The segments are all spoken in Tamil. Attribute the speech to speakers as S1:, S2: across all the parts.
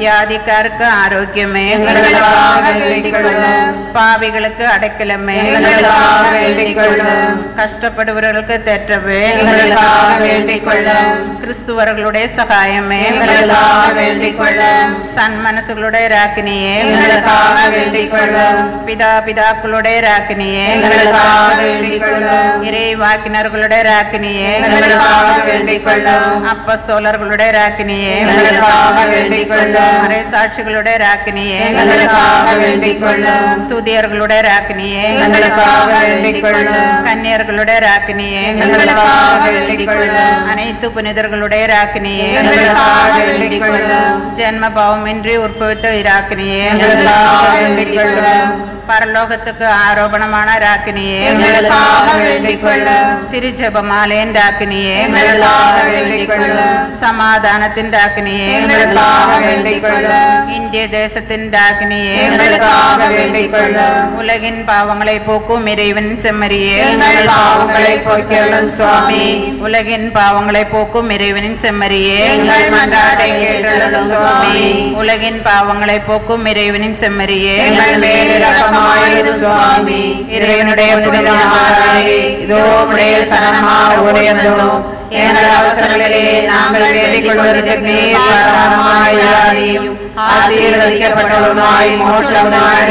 S1: வியாதிக்காருக்கு ஆரோக்கியமே. பாவிகளுக்கு அடைக்கலமே. கஷ்டப்படுபவர்களுக்கு தேற்றவே. கிறிஸ்துவர்களுடைய சகாயமே. சன்மனசுகளுடைய ராக்கினியே. பிதா பிதாக்களுடைய ராக்கினியே. இறை வாக்கினர்களுடைய ராக்கினியே
S2: கொள்ளும்.
S1: அப்பஸ்தோலர்களுடைய ராக்கினியே
S2: வேண்டிக் கொள்ளும்.
S1: மறை சாட்சிகளுடைய ராக்கினியே
S2: எங்களுக்காக வேண்டிக் கொள்ளும்.
S1: துதியர்களுடைய ராக்கினியே
S2: எங்களுக்காக வேண்டிக் கொள்ளும்.
S1: கன்னியர்களுடைய ராக்கினியே
S2: எங்களுக்காக வேண்டிக் கொள்ளும்.
S1: அனைத்து புனிதர்களுடைய ராக்கினியே
S2: எங்களுக்காக வேண்டிக் கொள்ளும்.
S1: ஜென்ம பாவமின்றி உற்பவித்த இராக்கினியே
S2: எங்களுக்காக வேண்டிக் கொள்ளும்.
S1: பரலோகத்துக்கு ஆரோபணமான ராக்கினியே
S2: எங்களுக்காக வேண்டிக் கொள்ளும்.
S1: திருஜெபமாலேன் ராக்கினியே
S2: எங்களுக்காக வேண்டிக் கொள்ளும்.
S1: சமாதானத்தின் ராக்கினியே
S2: எங்களுக்காக வேண்டிக் கொள்ளும்.
S1: இந்திய தேசத்தின் ராக்கினியே
S2: எங்களுக்காக வேண்டிக் கொள்ளும்.
S1: உலகின் பாவங்களை போக்கும் இறைவன் செம்மறியே
S2: எங்கள் பாவங்களை போக்கியருளும் சுவாமி.
S1: உலகின் பாவங்களை போக்கும் இறைவனின் செம்மறியே
S2: எங்கள் சுவாமி.
S1: உலகின் பாவங்களை போக்கும் இறைவனின் செம்மறியே
S2: எங்கள் சுவாமி.
S1: இறைவனுடைய
S2: இதோ உடையதும் எங்கள் அவசரங்களிலே நாங்கள் வேண்டிக் கொள்வதற்கு நீர் காரணமாயிராதையும் ஆசீர்வதிக்கப்பட்டவருமாய் மோட்சமாய்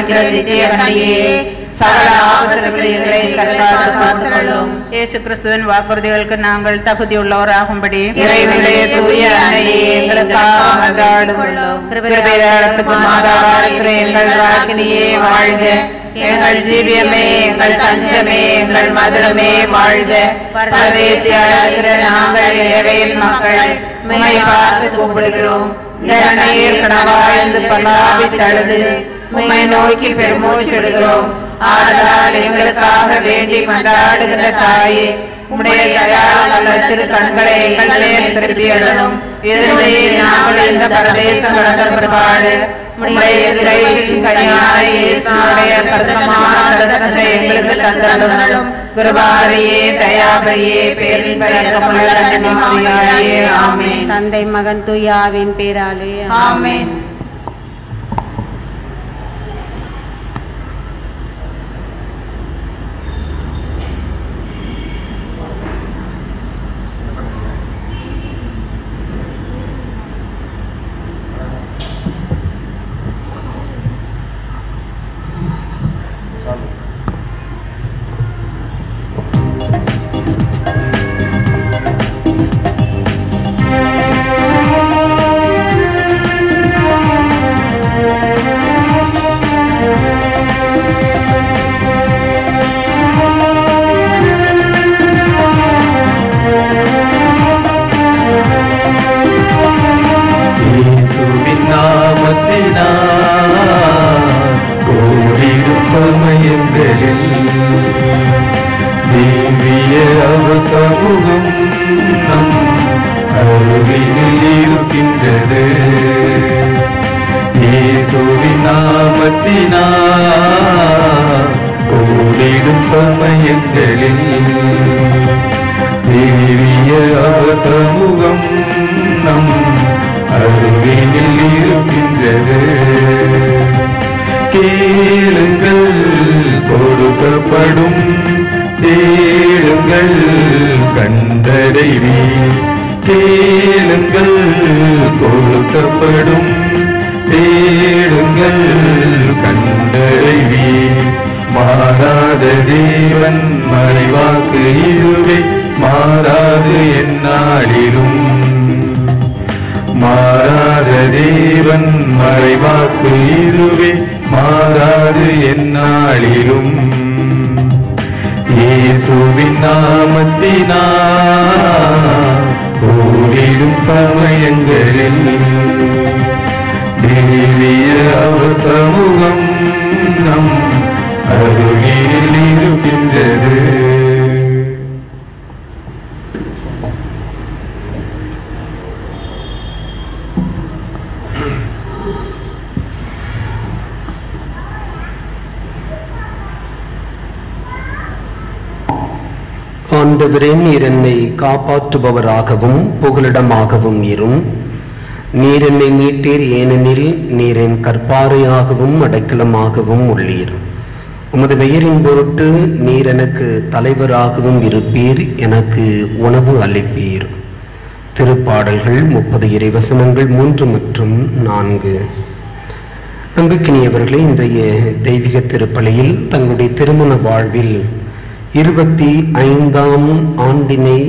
S2: பார்த்துக்கொள்ளும்
S1: இயேசு கிறிஸ்துவின் வாக்குறுதிகளுக்கு நாங்கள் தகுதியுள்ளவராகும்படி
S2: இறைவனுடைய தூய அன்னையே எங்களுக்காக எங்கள் ராக்கினியே வாழ்க எங்கள் ஜீவியமே எங்கள் தஞ்சமே எங்கள் மதுரமே வாழ்க பரதேசியாளர் நாங்கள் ஏழையின் மக்கள் உம்மை பார்த்து கூப்பிடுகிறோம் கனவாழ்ந்து பல்லாபித்தழுது உம்மை நோக்கி பெருமூச்சிடுகிறோம் ஆதலால் எங்களுக்காக வேண்டி மன்றாடுகிற தாயே உம்முடைய தயாள திரு கண்களை எங்கள் மேல் திருப்பியடணும் இருந்தையே நாங்கள் இந்த பரதேசம் கடந்த பிற்பாடு உம்முடைய கையில் கனியான இயேசுடைய கருத்தமான தரிசனத்தை எங்களுக்கு தந்தருளும். குருபாரியே தயாபரியே பேரின் பயக்கமுள்ள கன்னிமாரியே ஆமென்.
S3: தந்தை மகன் தூய ஆவின் பேராலே
S2: ஆமென்.
S4: Him.
S5: ஆண்டவரே நீர் என்னை காப்பாற்றுபவராகவும் புகலிடமாகவும் இரும். நீர் என்னை மீட்டீர் ஏனெனில் நீர் என் கற்பாறையாகவும் அடைக்கலமாகவும் உள்ளீர். உமது பெயரின் பொருட்டு நீர் எனக்கு தலைவராகவும் இருப்பீர் எனக்கு உணவு அளிப்பீர். திருப்பாடல்கள் முப்பது இறைவசனங்கள் மூன்று மற்றும் நான்கு. அன்புக்கினியவர்களே இன்றைய தெய்வீக திருப்பலியில் தங்களுடைய திருமண வாழ்வில் இருபத்தி ஐந்தாம் ஆண்டினை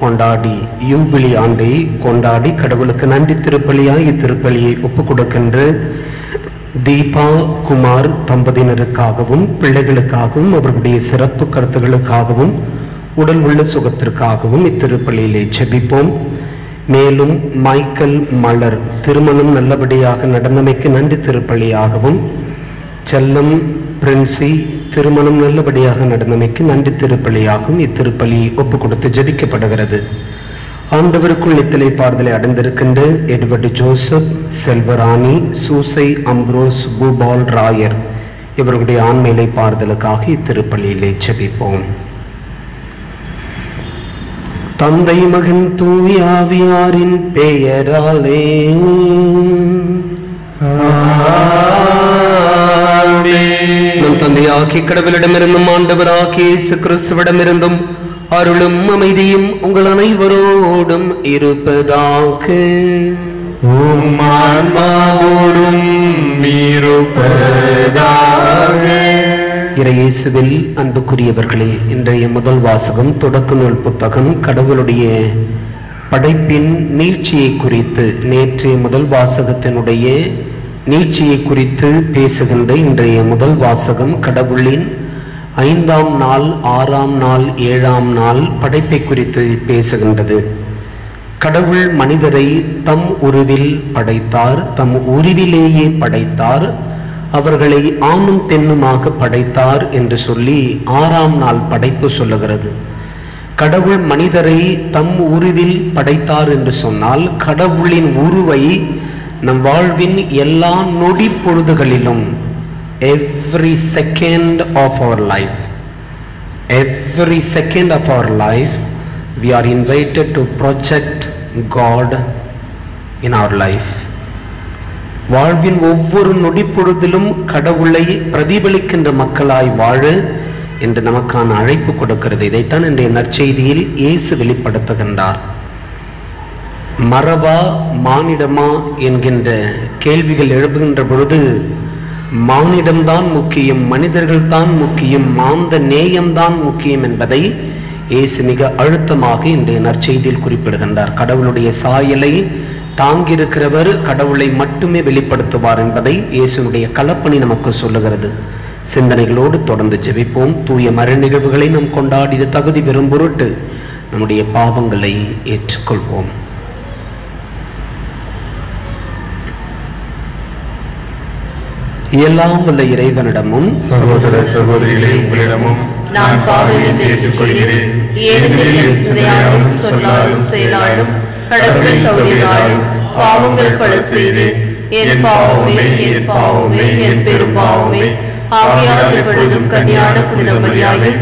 S5: கொண்டாடி யூபிலி ஆண்டை கொண்டாடி கடவுளுக்கு நன்றி திருப்பலியாய் இத்திருப்பலியை ஒப்புக் கொடுக்கின்ற தீபா குமார் தம்பதியினருக்காகவும் பிள்ளைகளுக்காகவும் அவர்களுடைய சிறப்பு கருத்துகளுக்காகவும் உடல் உள்ள சுகத்திற்காகவும் இத்திருப்பலியிலே செபிப்போம். மேலும் மைக்கேல் மலர் திருமணம் நல்லபடியாக நடந்தமைக்கு நன்றி திருப்பலியாகவும் செல்லம் பிரின்சி திருமணம் நல்லபடியாக நடந்தமைக்கு நன்றி திருப்பலியாகும். இத்திருப்பலி ஒப்பு கொடுத்து ஜெபிக்கப்படுகிறது. ஆண்டவருக்குள் நித்திலை பாடுதலை அடைந்திருக்கின்ற Edward Joseph Selvarani Soosai Ambrose Bhupal Rayar இவர்களுடைய ஆண்மையிலை பாடுதலுக்காக இத்திருப்பலியிலே செபிப்போம் தந்தை மகன் தூயாவியாரின் பெயராலே. நம் தந்தையாக்கி கடவுளிடமிருந்தும் ஆண்டவராக்கி இயேசு கிறிஸ்துவிடமிருந்தும் அருளும் அமைதியும் உங்கள் அனைவரோடும் இருப்பதாக.
S4: உம் ஆன்மாவோடும் இருப்பதாக.
S5: இறையேசுவில் அன்புக்குரியவர்களே இன்றைய முதல் வாசகம் தொடக்க நூல் புத்தகம் கடவுளுடைய படைப்பின் நீட்சியை குறித்து நேற்றைய முதல் வாசகத்தினுடைய நீட்சியை குறித்து பேசுகின்ற இன்றைய முதல் வாசகம் கடவுளின் ஐந்தாம் நாள் ஆறாம் நாள் ஏழாம் நாள் படைப்பை குறித்து பேசுகின்றது. கடவுள் மனிதரை தம் உருவில் படைத்தார் தம் உருவிலேயே படைத்தார் அவர்களை ஆணும் பெண்ணுமாக படைத்தார் என்று சொல்லி ஆறாம் நாள் படைப்பு சொல்லுகிறது. கடவுள் மனிதரை தம் உருவில் படைத்தார் என்று சொன்னால் கடவுளின் உருவை நம் வாழ்வின் எல்லா நொடி பொழுதுகளிலும் every second of our life every second of our life we are invited to project God in our life வாழ்வின் ஒவ்வொரு நொடி பொழுதிலும் கடவுளை பிரதிபலிக்கின்ற மக்களாய் வாழ என்று நமக்கான அழைப்பு கொடுக்கிறது. இதைத்தான் இன்றைய நற்செய்தியில் இயேசு வெளிப்படுத்துகின்றார். மரபா மானிடமா என்கின்ற கேள்விகள் எழுப்புகின்ற பொழுது மானிடம்தான் முக்கியம் மனிதர்கள் தான் முக்கியம் மாந்த நேயம்தான் முக்கியம் என்பதை இயேசு மிக அழுத்தமாக இன்றைய நற்செய்தியில் குறிப்பிடுகின்றார். கடவுளுடைய சாயலை தாங்கியிருக்கிறவர் கடவுளை மட்டுமே வெளிப்படுத்துவார் என்பதை இயேசுனுடைய கலப்பணி நமக்கு சொல்லுகிறது. சிந்தனைகளோடு தொடர்ந்து ஜெபிப்போம். தூய மர நிகழ்வுகளை நாம் கொண்டாடிய தகுதி பெறும் பொருட்டு நம்முடைய பாவங்களை ஏற்றுக்கொள்வோம். எல்லாம் உள்ள இறைவனிடமும்
S4: சகோதர சகோதரிகளே உங்களிடமும் நான் பாவையை ஏற்றுக்கொள்கிறேன். ஏனெனில் சிந்தையாலும் சொல்லாலும் செயலாலும் கடவுளை தவறினாலும் பாவங்கள் பல செய்தேன் என் பாவமே என் பாவமே என் பெரும் பாவமே. ஆகையால் இப்பொழுதும் கன்னியான புனித மரியாதை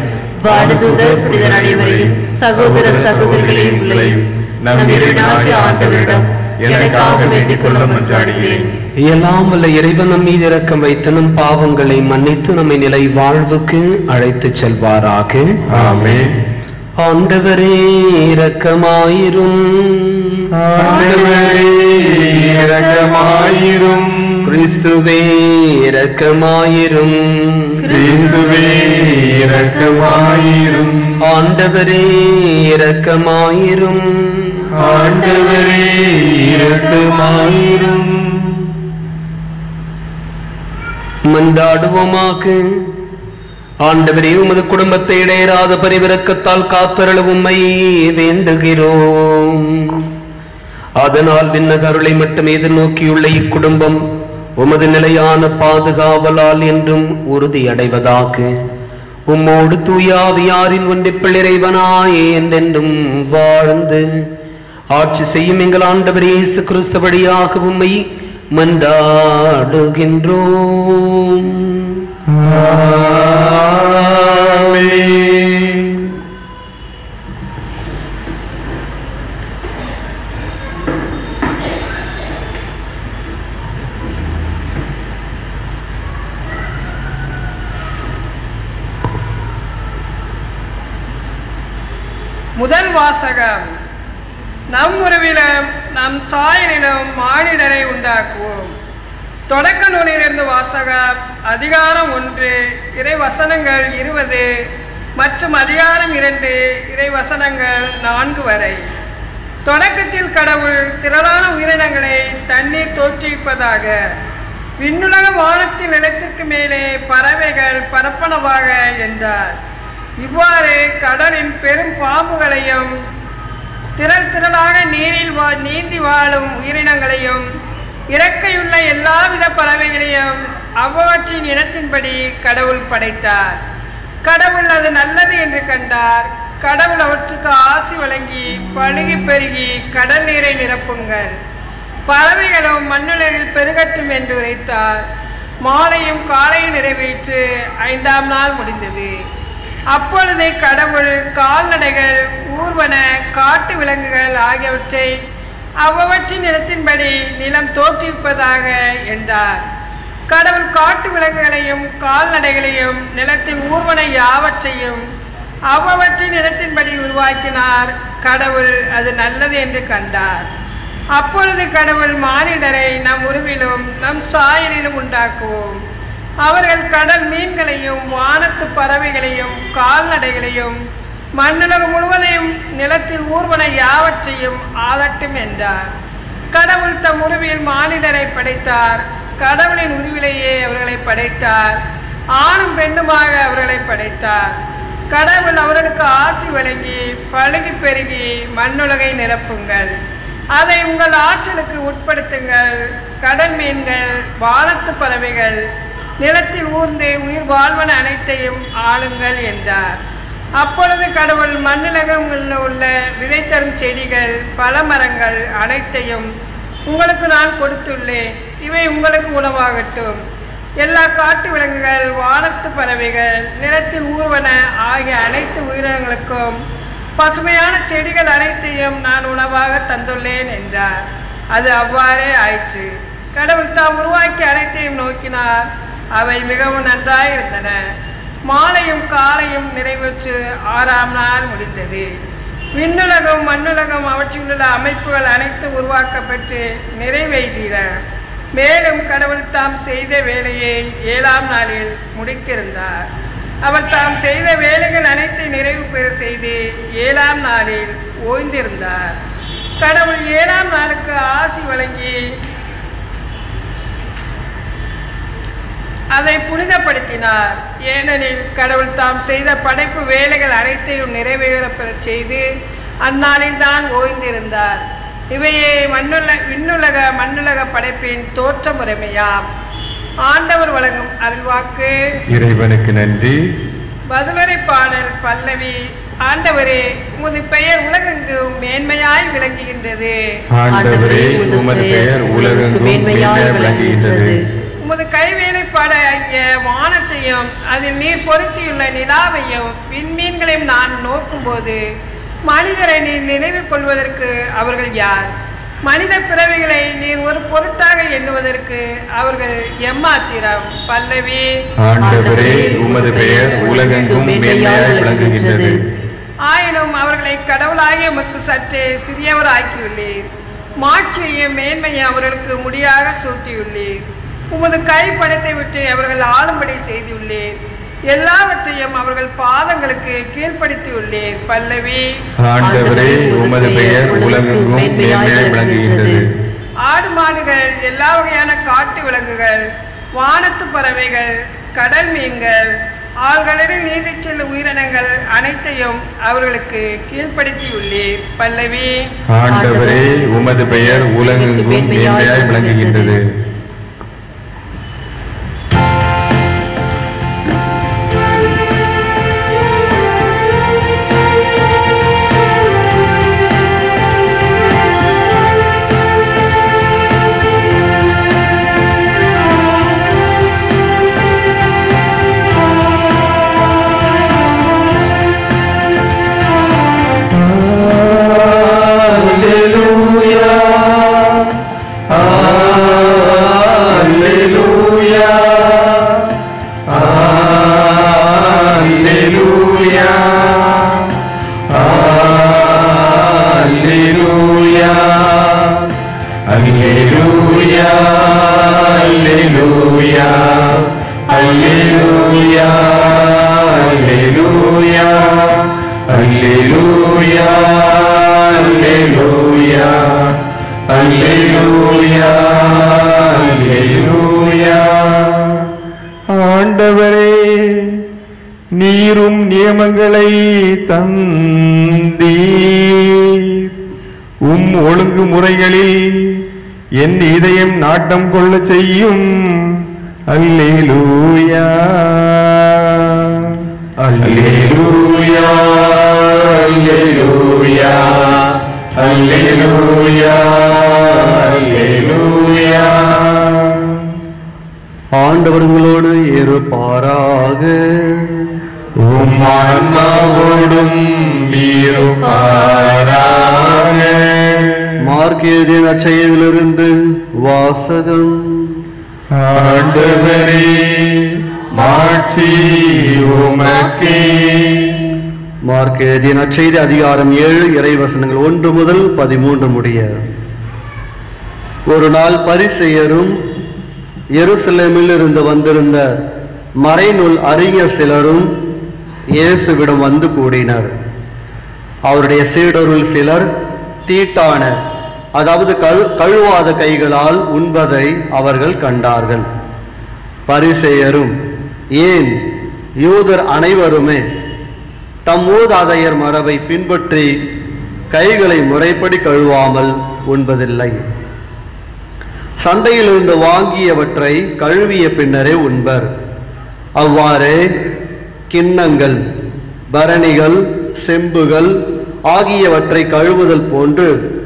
S4: பாரதூதர் புனித அனைவரையும் சகோதர சகோதரிகளே உங்களையும் நம் இறைவனாகிய ஆண்டவரிடம் எனக்காக வேண்டிக் கொள்ள மஞ்சாடுகிறேன்
S5: எல்லாம் வல்ல இறைவன் நம் மீது இரக்கம் வைத்து நம் பாவங்களை மன்னித்து நம்மை நிலை வாழ்வுக்கு அழைத்துச் செல்வாராக.
S4: ஆமென்.
S5: ஆண்டவரே இரக்கமாயிரும்.
S4: ஆண்டவரே இரக்கமாயிரும்.
S5: கிறிஸ்துவே இரக்கமாயிரும்.
S4: கிறிஸ்துவே இரக்கமாயிரும்.
S5: ஆண்டவரே இரக்கமாயிரும்.
S4: ஆண்டவரே இரக்கமாயிரும்.
S5: மன்றாடுவோமாக ஆண்டவரே உமது குடும்பத்தை இடையராத பரிவிறக்கத்தால் காத்தருள உம்மை வேண்டுகிறோம். அதனால் விண்ணகருளை மட்டும் எதிர்நோக்கியுள்ள இக்குடும்பம் உமது நிலையான பாதுகாவலால் என்றும் உறுதியடைவதாக. உம்மோடு தூயாவியாரின் ஒன்றிப்பிள் இறைவனாயே என்றென்றும் வாழ்ந்து ஆட்சி செய்யும் எங்கள் ஆண்டவர் இயேசு கிறிஸ்து வழியாக உம்மை மன்றாடுகின்றோம்
S6: முதல் வாசகம். நம் உறவினம் நம் சாயலிலும் மானிடரை உண்டாக்குவோம். தொடக்க நூலிலிருந்து வாசகம் அதிகாரம் ஒன்று இறை வசனங்கள் இருபது மற்றும் அதிகாரம் இரண்டு இறை வசனங்கள் நான்கு வரை. தொடக்கத்தில் கடவுள் திரளான உயிரினங்களை தண்ணீர் தோற்றுவிப்பதாக விண்ணுலக வானத்தின் நிலத்திற்கு மேலே பறவைகள் பரப்பனவாக என்றார். இவ்வாறு கடலின் பெரும் பாம்புகளையும் திரள் திரளாக நீரில் வா நீந்தி வாழும் உயிரினங்களையும் இறக்கையுள்ள எல்லாவித பறவைகளையும் அவ்வவற்றின் இனத்தின்படி கடவுள் படைத்தார். கடவுள் அது நல்லது என்று கண்டார். கடவுள் அவற்றுக்கு ஆசி வழங்கி பழுகி பெருகி கடல் நீரை நிரப்புங்கள். பறவைகளும் மண்ணுலகில் பெருகட்டும் என்று உரைத்தார். மாலையும் காலையும் நிறைவேற்று ஐந்தாம் நாள் முடிந்தது. அப்பொழுது கடவுள் கால்நடைகள் ஊர்வன காட்டு விலங்குகள் ஆகியவற்றை அவ்வவற்றின் இடத்தின்படி நிலம் தோற்றுவிப்பதாக என்றார். கடவுள் காட்டு விலங்குகளையும் கால்நடைகளையும் நிலத்தில் ஊர்வன யாவற்றையும் அவ்வவற்றின் இடத்தின்படி உருவாக்கினார். கடவுள் அது நல்லது என்று கண்டார். அப்பொழுது கடவுள் மானிடரை நம் உருவிலும் நம் சாயலிலும் உண்டாக்குவோம். அவர்கள் கடல் மீன்களையும் வானத்து பறவைகளையும் கால்நடைகளையும் மண்ணுலகம் முழுவதையும் நிலத்தில் ஊர்வன யாவற்றையும் ஆளட்டும் என்றார். கடவுள் தம் உருவில் மானிடரை படைத்தார். கடவுளின் உருவிலேயே அவர்களை படைத்தார். ஆணும் பெண்ணுமாக அவர்களை படைத்தார். கடவுள் அவர்களுக்கு ஆசி வழங்கி பழுகி பெருகி மண்ணுலகை நிரப்புங்கள். அதை உங்கள் ஆற்றலுக்கு உட்படுத்துங்கள். கடல் மீன்கள் வானத்து பறவைகள் நிலத்தில் ஊர்ந்து உயிர் வாழ்வன அனைத்தையும் ஆளுங்கள் என்றார். அப்பொழுது கடவுள் மண்ணுலகங்களில் உள்ள விதை தரும் செடிகள் பழமரங்கள் அனைத்தையும் உங்களுக்கு நான் கொடுத்துள்ளேன். இவை உங்களுக்கு உணவாகட்டும். எல்லா காட்டு விலங்குகள் வானத்து பறவைகள் நிலத்தில் ஊர்வன ஆகிய அனைத்து உயிரினங்களுக்கும் பசுமையான செடிகள் அனைத்தையும் நான் உணவாக தந்துள்ளேன் என்றார். அது அவ்வாறே ஆயிற்று. கடவுள் தாம் உருவாக்கி அனைத்தையும் நோக்கினார். அவை மிகவும் நன்றாக இருந்தன. மாலையும் காலையும் நிறைவேற்று ஆறாம் நாள் முடிந்தது. விண்ணுலகம் மண்ணுலகம் அவற்றிலுள்ள அமைப்புகள் அனைத்தும் உருவாக்கப்பட்டு நிறைவேற்றின மேலும் கடவுள் தாம் செய்த வேலையை ஏழாம் நாளில் முடித்திருந்தார். அவர் தாம் செய்த வேலைகள் அனைத்தை நிறைவு பெற செய்து ஏழாம் நாளில் ஓய்ந்திருந்தார். கடவுள் ஏழாம் நாளுக்கு ஆசி வழங்கி அதை புனிதப்படுத்தினார். ஏனெனில் கடவுள் தாம் செய்த படைப்பு வேலைகள் அனைத்தையும் நிறைவேறப்பெறச் செய்து அந்நாளில் தான் ஓய்ந்திருந்தார். இவையே மண்ணுல விண்ணுலக மண்ணுலக படைப்பின் தோற்ற முறைமையாம் ஆண்டவர் வழங்கும் அருள்வாக்கு.
S4: இறைவனுக்கு நன்றி.
S6: மதுவரை பாடல் பல்லவி ஆண்டவரே உமது பெயர் உலகெங்கும் மேன்மையாய் விளங்குகின்றது.
S4: ஆண்டவரே உமது பெயர் உலகெங்கும் மேன்மையாய் விளங்குகின்றது.
S6: உமது கைவேலைப்பாடு ஆகிய வானத்தையும் அதில் நீர் பொருத்தியுள்ள நிலாவையும் விண்மீன்களையும் நான் நோக்கும்போது மனிதரை நீர் நினைவில் கொள்வதற்கு அவர்கள் யார்? மனித பிறவிகளை நீர் ஒரு பொருட்டாக எண்ணுவதற்கு அவர்கள் எம்மாத்திரம்? பல்லவி.
S4: ஆண்டவரே உமது பெயர் உலகெங்கும் மேன்மையாய் விளங்குகின்றது.
S6: ஆயினும் அவர்களை கடவுளாகிய உமக்கு சற்றே சிறியவர் ஆக்கியுள்ளீர் மாட்சியையும் மேன்மையை அவர்களுக்கு முடியாக சூட்டியுள்ளீர். உமது கை படத்தை விட்டு அவர்கள் ஆளும்படி செய்துள்ளீர். எல்லாவற்றையும் அவர்கள் பாதங்களுக்கு கீழ்ப்படுத்தியுள்ளீர். பல்லவி
S4: ஆண்டவரே உமது பெயர் உலகெங்கும் விளங்குகின்றது.
S6: ஆடு மாடுகள் எல்லா வகையான காட்டு விலங்குகள் வானத்து பறவைகள் கடல் மீன்கள் ஆள்களில் நீதி செல்லும் உயிரினங்கள் அனைத்தையும் அவர்களுக்கு கீழ்ப்படுத்தியுள்ளீர். பல்லவி
S4: ஆண்டவரே உமது பெயர் உலகெங்கும் மேன்மையாய் விளங்குகின்றது. செய்யும். அல்லேலூயா. அல்லேலூயா அல்லேலூயா. அல்லேலூயா அல்லேலூயா.
S7: ஆண்டவர்களோடு இருப்பாராக
S4: உம் ஆன்மாவோடும் இருப்பாராக
S7: மார்க்கேதின் அச்செயலிலிருந்து வாசகம்.
S4: ஆண்டவரே மாட்சி உமக்கே.
S7: மார்க்கேதின் அச்செய்தி அதிகாரம் ஏழு இறைவசனங்கள் ஒன்று முதல் பதிமூன்று முடிய. ஒரு நாள் பரிசெயரும் எருசலேமில் இருந்து வந்திருந்த மறைநூல் அறிஞர் சிலரும் இயேசுவிடம் வந்து கூடினர். அவருடைய சீடருள் சிலர் தீட்டான அதாவது கழு கழுவாத கைகளால் உண்பதை அவர்கள் கண்டார்கள். பரிசெயரும் ஏன்? யூதர் அனைவருமே தம் மூதாதையர் மரபை பின்பற்றி கைகளை முறைப்படி கழுவாமல் உண்பதில்லை. சந்தையிலிருந்து வாங்கியவற்றை கழுவிய பின்னரே உண்பர். அவ்வாறே கிண்ணங்கள் பரணிகள் செம்புகள் ஆகியவற்றை கழுவுதல் போன்று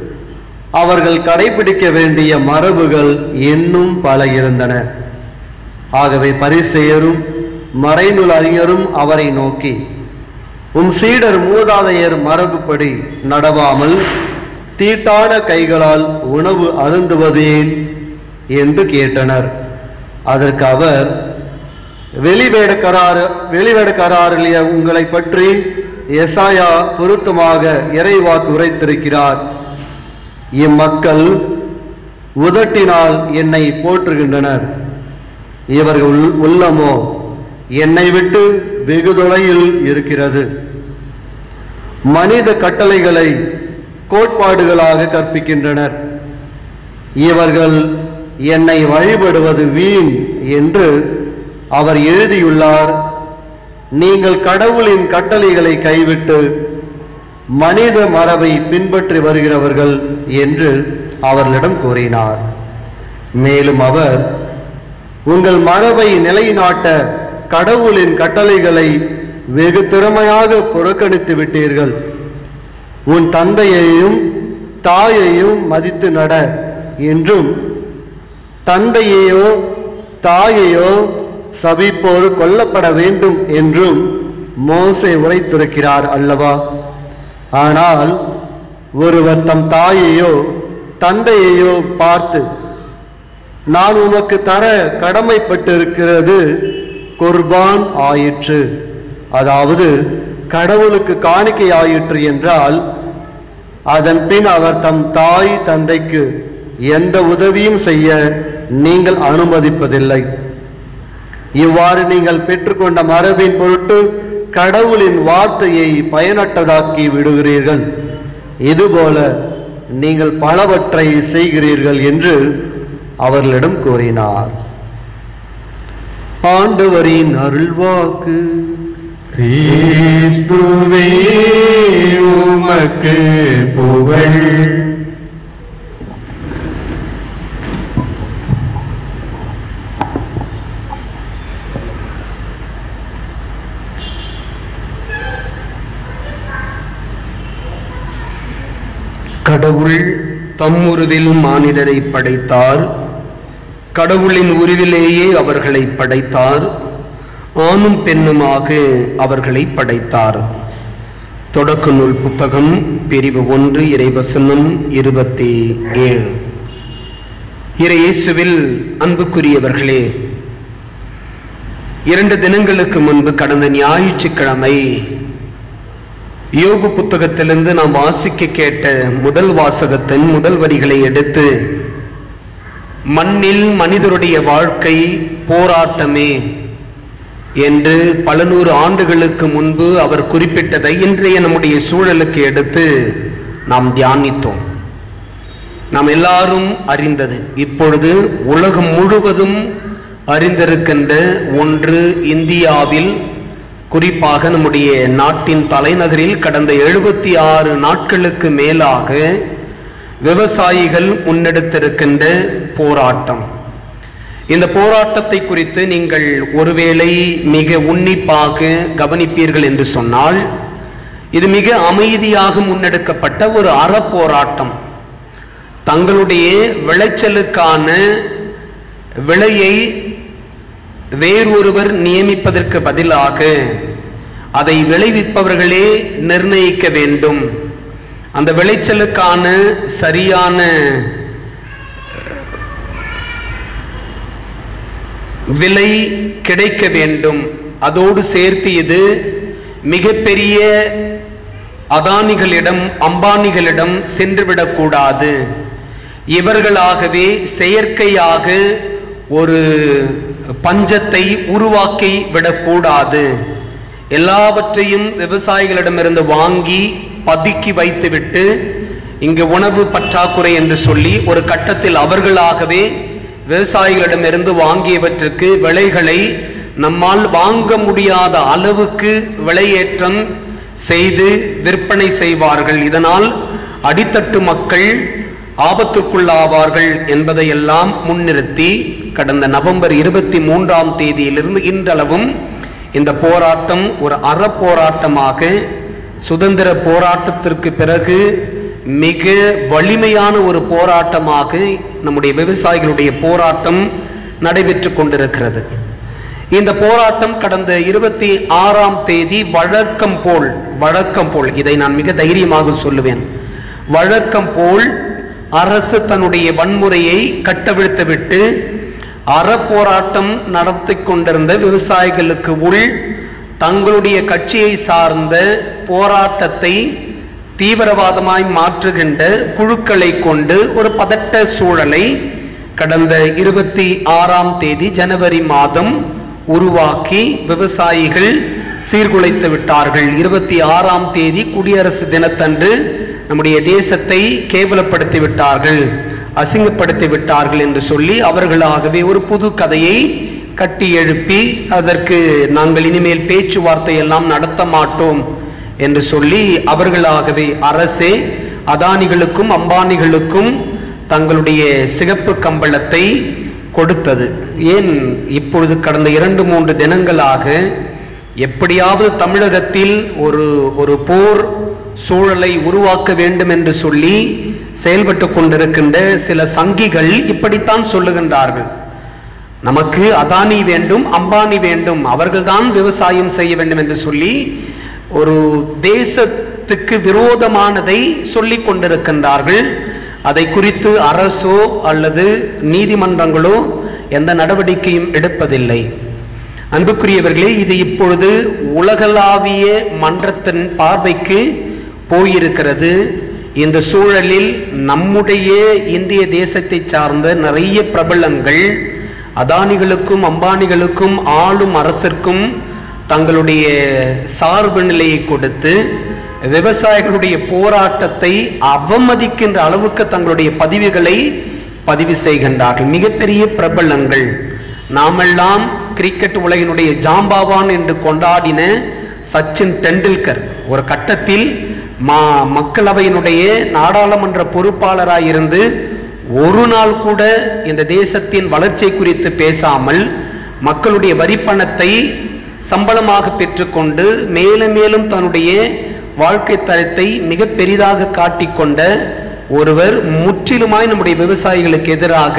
S7: அவர்கள் கடைபிடிக்க வேண்டிய மரபுகள் இன்னும் பல இருந்தன. ஆகவே பரிசெயரும் மறைநூல் அறிஞரும் அவரை நோக்கி உம் சீடர் மூதாதையர் மரபுப்படி நடவாமல் தீட்டான கைகளால் உணவு அருந்துவதேன்? என்று கேட்டனர். அதற்கு அவர் வெளிவேடக்காரர் வெளிவேடக்காரர்களைய உங்களை பற்றி எசாயா பொருத்தமாக இறைவாக்கு உரைத்திருக்கிறார். இம்மக்கள் உதட்டினால் என்னை போற்றுகின்றனர். இவர்கள் உள்- உள்ளமோ என்னை விட்டு வெகு தொலையில் இருக்கிறது. மனித கட்டளைகளை கோட்பாடுகளாக கற்பிக்கின்றனர். இவர்கள் என்னை வழிபடுவது வீண் என்று அவர் எழுதியுள்ளார். நீங்கள் கடவுளின் கட்டளைகளை கைவிட்டு மனித மரபை பின்பற்றி வருகிறவர்கள் என்று அவர்களிடம் கூறினார். மேலும் அவர் உங்கள் மரபை நிலைநாட்ட கடவுளின் கட்டளைகளை வெகு திறமையாக புறக்கணித்து விட்டீர்கள். உன் தந்தையையும் தாயையும் மதித்து நட என்றும் தந்தையையோ தாயையோ சபிப்போர் கொல்லப்பட வேண்டும் என்றும் மோசை உரைத்திருக்கிறார் அல்லவா? ஆனால் ஒருவர் தம் தாயையோ தந்தையையோ பார்த்து நான் உமக்கு தர கடமைப்பட்டிருக்கிறது குர்பான் ஆயிற்று. அதாவது கடவுளுக்கு காணிக்கை ஆயிற்று என்றால் அதன் பின் அவர் தம் தாய் தந்தைக்கு எந்த உதவியும் செய்ய நீங்கள் அனுமதிப்பதில்லை. இவ்வாறு நீங்கள் பெற்றுக்கொண்ட மரபின் பொருட்டு கடவுளின் வார்த்தையை பயனற்றதாக்கி விடுகிறீர்கள். இதுபோல நீங்கள் பலவற்றை செய்கிறீர்கள் என்று அவர்களிடம் கூறினார். ஆண்டவரின் அருள்வாக்கு
S4: கிறிஸ்துவே உமக்கு புகழ்
S5: கடவுள் தம் உருவில் மானிடரை படைத்தார். கடவுளின் உருவிலேயே அவர்களை படைத்தார். ஆணும் பெண்ணுமாக அவர்களை படைத்தார். தொடக்க நூல் புத்தகம் பிரிவு ஒன்று இறைவசனம் இருபத்தி ஏழு. இறையேசுவில் அன்புக்குரியவர்களே இரண்டு தினங்களுக்கு முன்பு கடந்த ஞாயிற்றுக்கிழமை யோகு புத்தகத்திலிருந்து நாம் வாசிக்க கேட்ட முதல் வாசகத்தின் முதல் வரிகளை எடுத்து மண்ணில் மனிதருடைய வாழ்க்கை போராட்டமே என்று பல நூறு ஆண்டுகளுக்கு முன்பு அவர் குறிப்பிட்டதை இன்றைய நம்முடைய சூழலுக்கு எடுத்து நாம் தியானித்தோம். நாம் எல்லாரும் அறிந்தது இப்பொழுது உலகம் முழுவதும் அறிந்திருக்கின்ற ஒன்று இந்தியாவில் குறிப்பாக நம்முடைய நாட்டின் தலைநகரில் கடந்த எழுபத்தி ஆறு நாட்களுக்கு மேலாக விவசாயிகள் முன்னெடுத்திருக்கின்ற போராட்டம். இந்த போராட்டத்தை குறித்து நீங்கள் ஒருவேளை மிக உன்னிப்பாக கவனிப்பீர்கள் என்று சொன்னால் இது மிக அமைதியாக முன்னெடுக்கப்பட்ட ஒரு அறப்போராட்டம். தங்களுடைய விளைச்சலுக்கான விலையை வேறொருவர் நியமிப்பதற்கு பதிலாக அதை விளைவிப்பவர்களே நிர்ணயிக்க வேண்டும். அந்த விளைச்சலுக்கான சரியான விலை கிடைக்க வேண்டும். அதோடு சேர்த்து இது மிகப்பெரிய அதானிகளிடம் அம்பானிகளிடம் சென்றுவிடக்கூடாது. இவர்களாகவே செயற்கையாக ஒரு பஞ்சத்தை உருவாக்கி விடக்கூடாது. எல்லாவற்றையும் விவசாயிகளிடமிருந்து வாங்கி பதுக்கி வைத்துவிட்டு இங்கு உணவு பற்றாக்குறை என்று சொல்லி ஒரு கட்டத்தில் அவர்களாகவே விவசாயிகளிடமிருந்து வாங்கியவற்றுக்கு விலைகளை நம்மால் வாங்க முடியாத அளவுக்கு விலையேற்றம் செய்து விற்பனை செய்வார்கள். இதனால் அடித்தட்டு மக்கள் ஆபத்துக்குள்ளாவார்கள் என்பதையெல்லாம் முன்னிறுத்தி கடந்த நவம்பர் இருபத்தி மூன்றாம் தேதியிலிருந்து இன்றளவும் இந்த போராட்டம் ஒரு அறப்போராட்டமாக சுதந்திர போராட்டத்திற்கு பிறகு மிக வலிமையான ஒரு போராட்டமாக நம்முடைய விவசாயிகளுடைய போராட்டம் நடைபெற்று கொண்டிருக்கிறது. இந்த போராட்டம் கடந்த இருபத்தி ஆறாம் தேதி வழக்கம் போல் வழக்கம் போல் இதை நான் மிக தைரியமாக சொல்லுவேன். வழக்கம் போல் அரசு தன்னுடைய வன்முறையை கட்டவிழ்த்துவிட்டு அறப்போராட்டம் நடத்தி கொண்டிருந்த விவசாயிகளுக்கு உள் தங்களுடைய கட்சியை சார்ந்த போராட்டத்தை தீவிரவாதமாய் மாற்றுகின்ற குழுக்களை கொண்டு ஒரு பதட்ட சூழலை கடந்த இருபத்தி ஆறாம் தேதி ஜனவரி மாதம் உருவாக்கி விவசாயிகள் சீர்குலைத்து விட்டார்கள். இருபத்தி ஆறாம் தேதி குடியரசு தினத்தன்று நம்முடைய தேசத்தை கேவலப்படுத்தி விட்டார்கள் அசிங்கப்படுத்தி விட்டார்கள் என்று சொல்லி அவர்களாகவே ஒரு புது கதையை கட்டி எழுப்பி அதற்கு நாங்கள் இனிமேல் பேச்சுவார்த்தை எல்லாம் நடத்த மாட்டோம் என்று சொல்லி அவர்களாகவே அரசே அதானிகளுக்கும் அம்பானிகளுக்கும் தங்களுடைய சிகப்பு கம்பளத்தை கொடுத்தது. ஏன் இப்பொழுது கடந்த இரண்டு மூன்று தினங்களாக எப்படியாவது தமிழகத்தில் ஒரு ஒரு போர் சூழலை உருவாக்க வேண்டும் என்று சொல்லி செயல்பட்டு கொண்டிருக்கின்ற சில சங்கிகள் இப்படித்தான் சொல்லுகின்றார்கள். நமக்கு அதானி வேண்டும் அம்பானி வேண்டும் அவர்கள்தான் விவசாயம் செய்ய வேண்டும் என்று சொல்லி ஒரு தேசத்துக்கு விரோதமானதை சொல்லி கொண்டிருக்கின்றார்கள். அதை குறித்து அரசோ அல்லது நீதிமன்றங்களோ எந்த நடவடிக்கையும் எடுப்பதில்லை. அன்புக்குரியவர்களே இது இப்பொழுது உலகளாவிய மன்றத்தின் பார்வைக்கு போயிருக்கிறது. இந்த சூழலில் நம்முடைய இந்திய தேசத்தை சார்ந்த நிறைய பிரபலங்கள் அதானிகளுக்கும் அம்பானிகளுக்கும் ஆளும் அரசிற்கும் தங்களுடைய சார்பு நிலையை கொடுத்து விவசாயிகளுடைய போராட்டத்தை அவமதிக்கின்ற அளவுக்கு தங்களுடைய பதிவுகளை பதிவு செய்கின்றார்கள். மிகப்பெரிய பிரபலங்கள். நாமெல்லாம் கிரிக்கெட் உலகினுடைய ஜாம்பாவான் என்று கொண்டாடின சச்சின் டெண்டுல்கர். ஒரு கட்டத்தில் மா மக்களவையினுடைய நாடாளுமன்ற பொறுப்பாளராக இருந்து ஒரு நாள் கூட இந்த தேசத்தின் வளர்ச்சி குறித்து பேசாமல் மக்களுடைய வரிப்பணத்தை சம்பளமாக பெற்றுக்கொண்டு மேலும் மேலும் தன்னுடைய வாழ்க்கை தரத்தை மிக பெரிதாக காட்டிக்கொண்ட ஒருவர் முற்றிலுமாய் நம்முடைய விவசாயிகளுக்கு எதிராக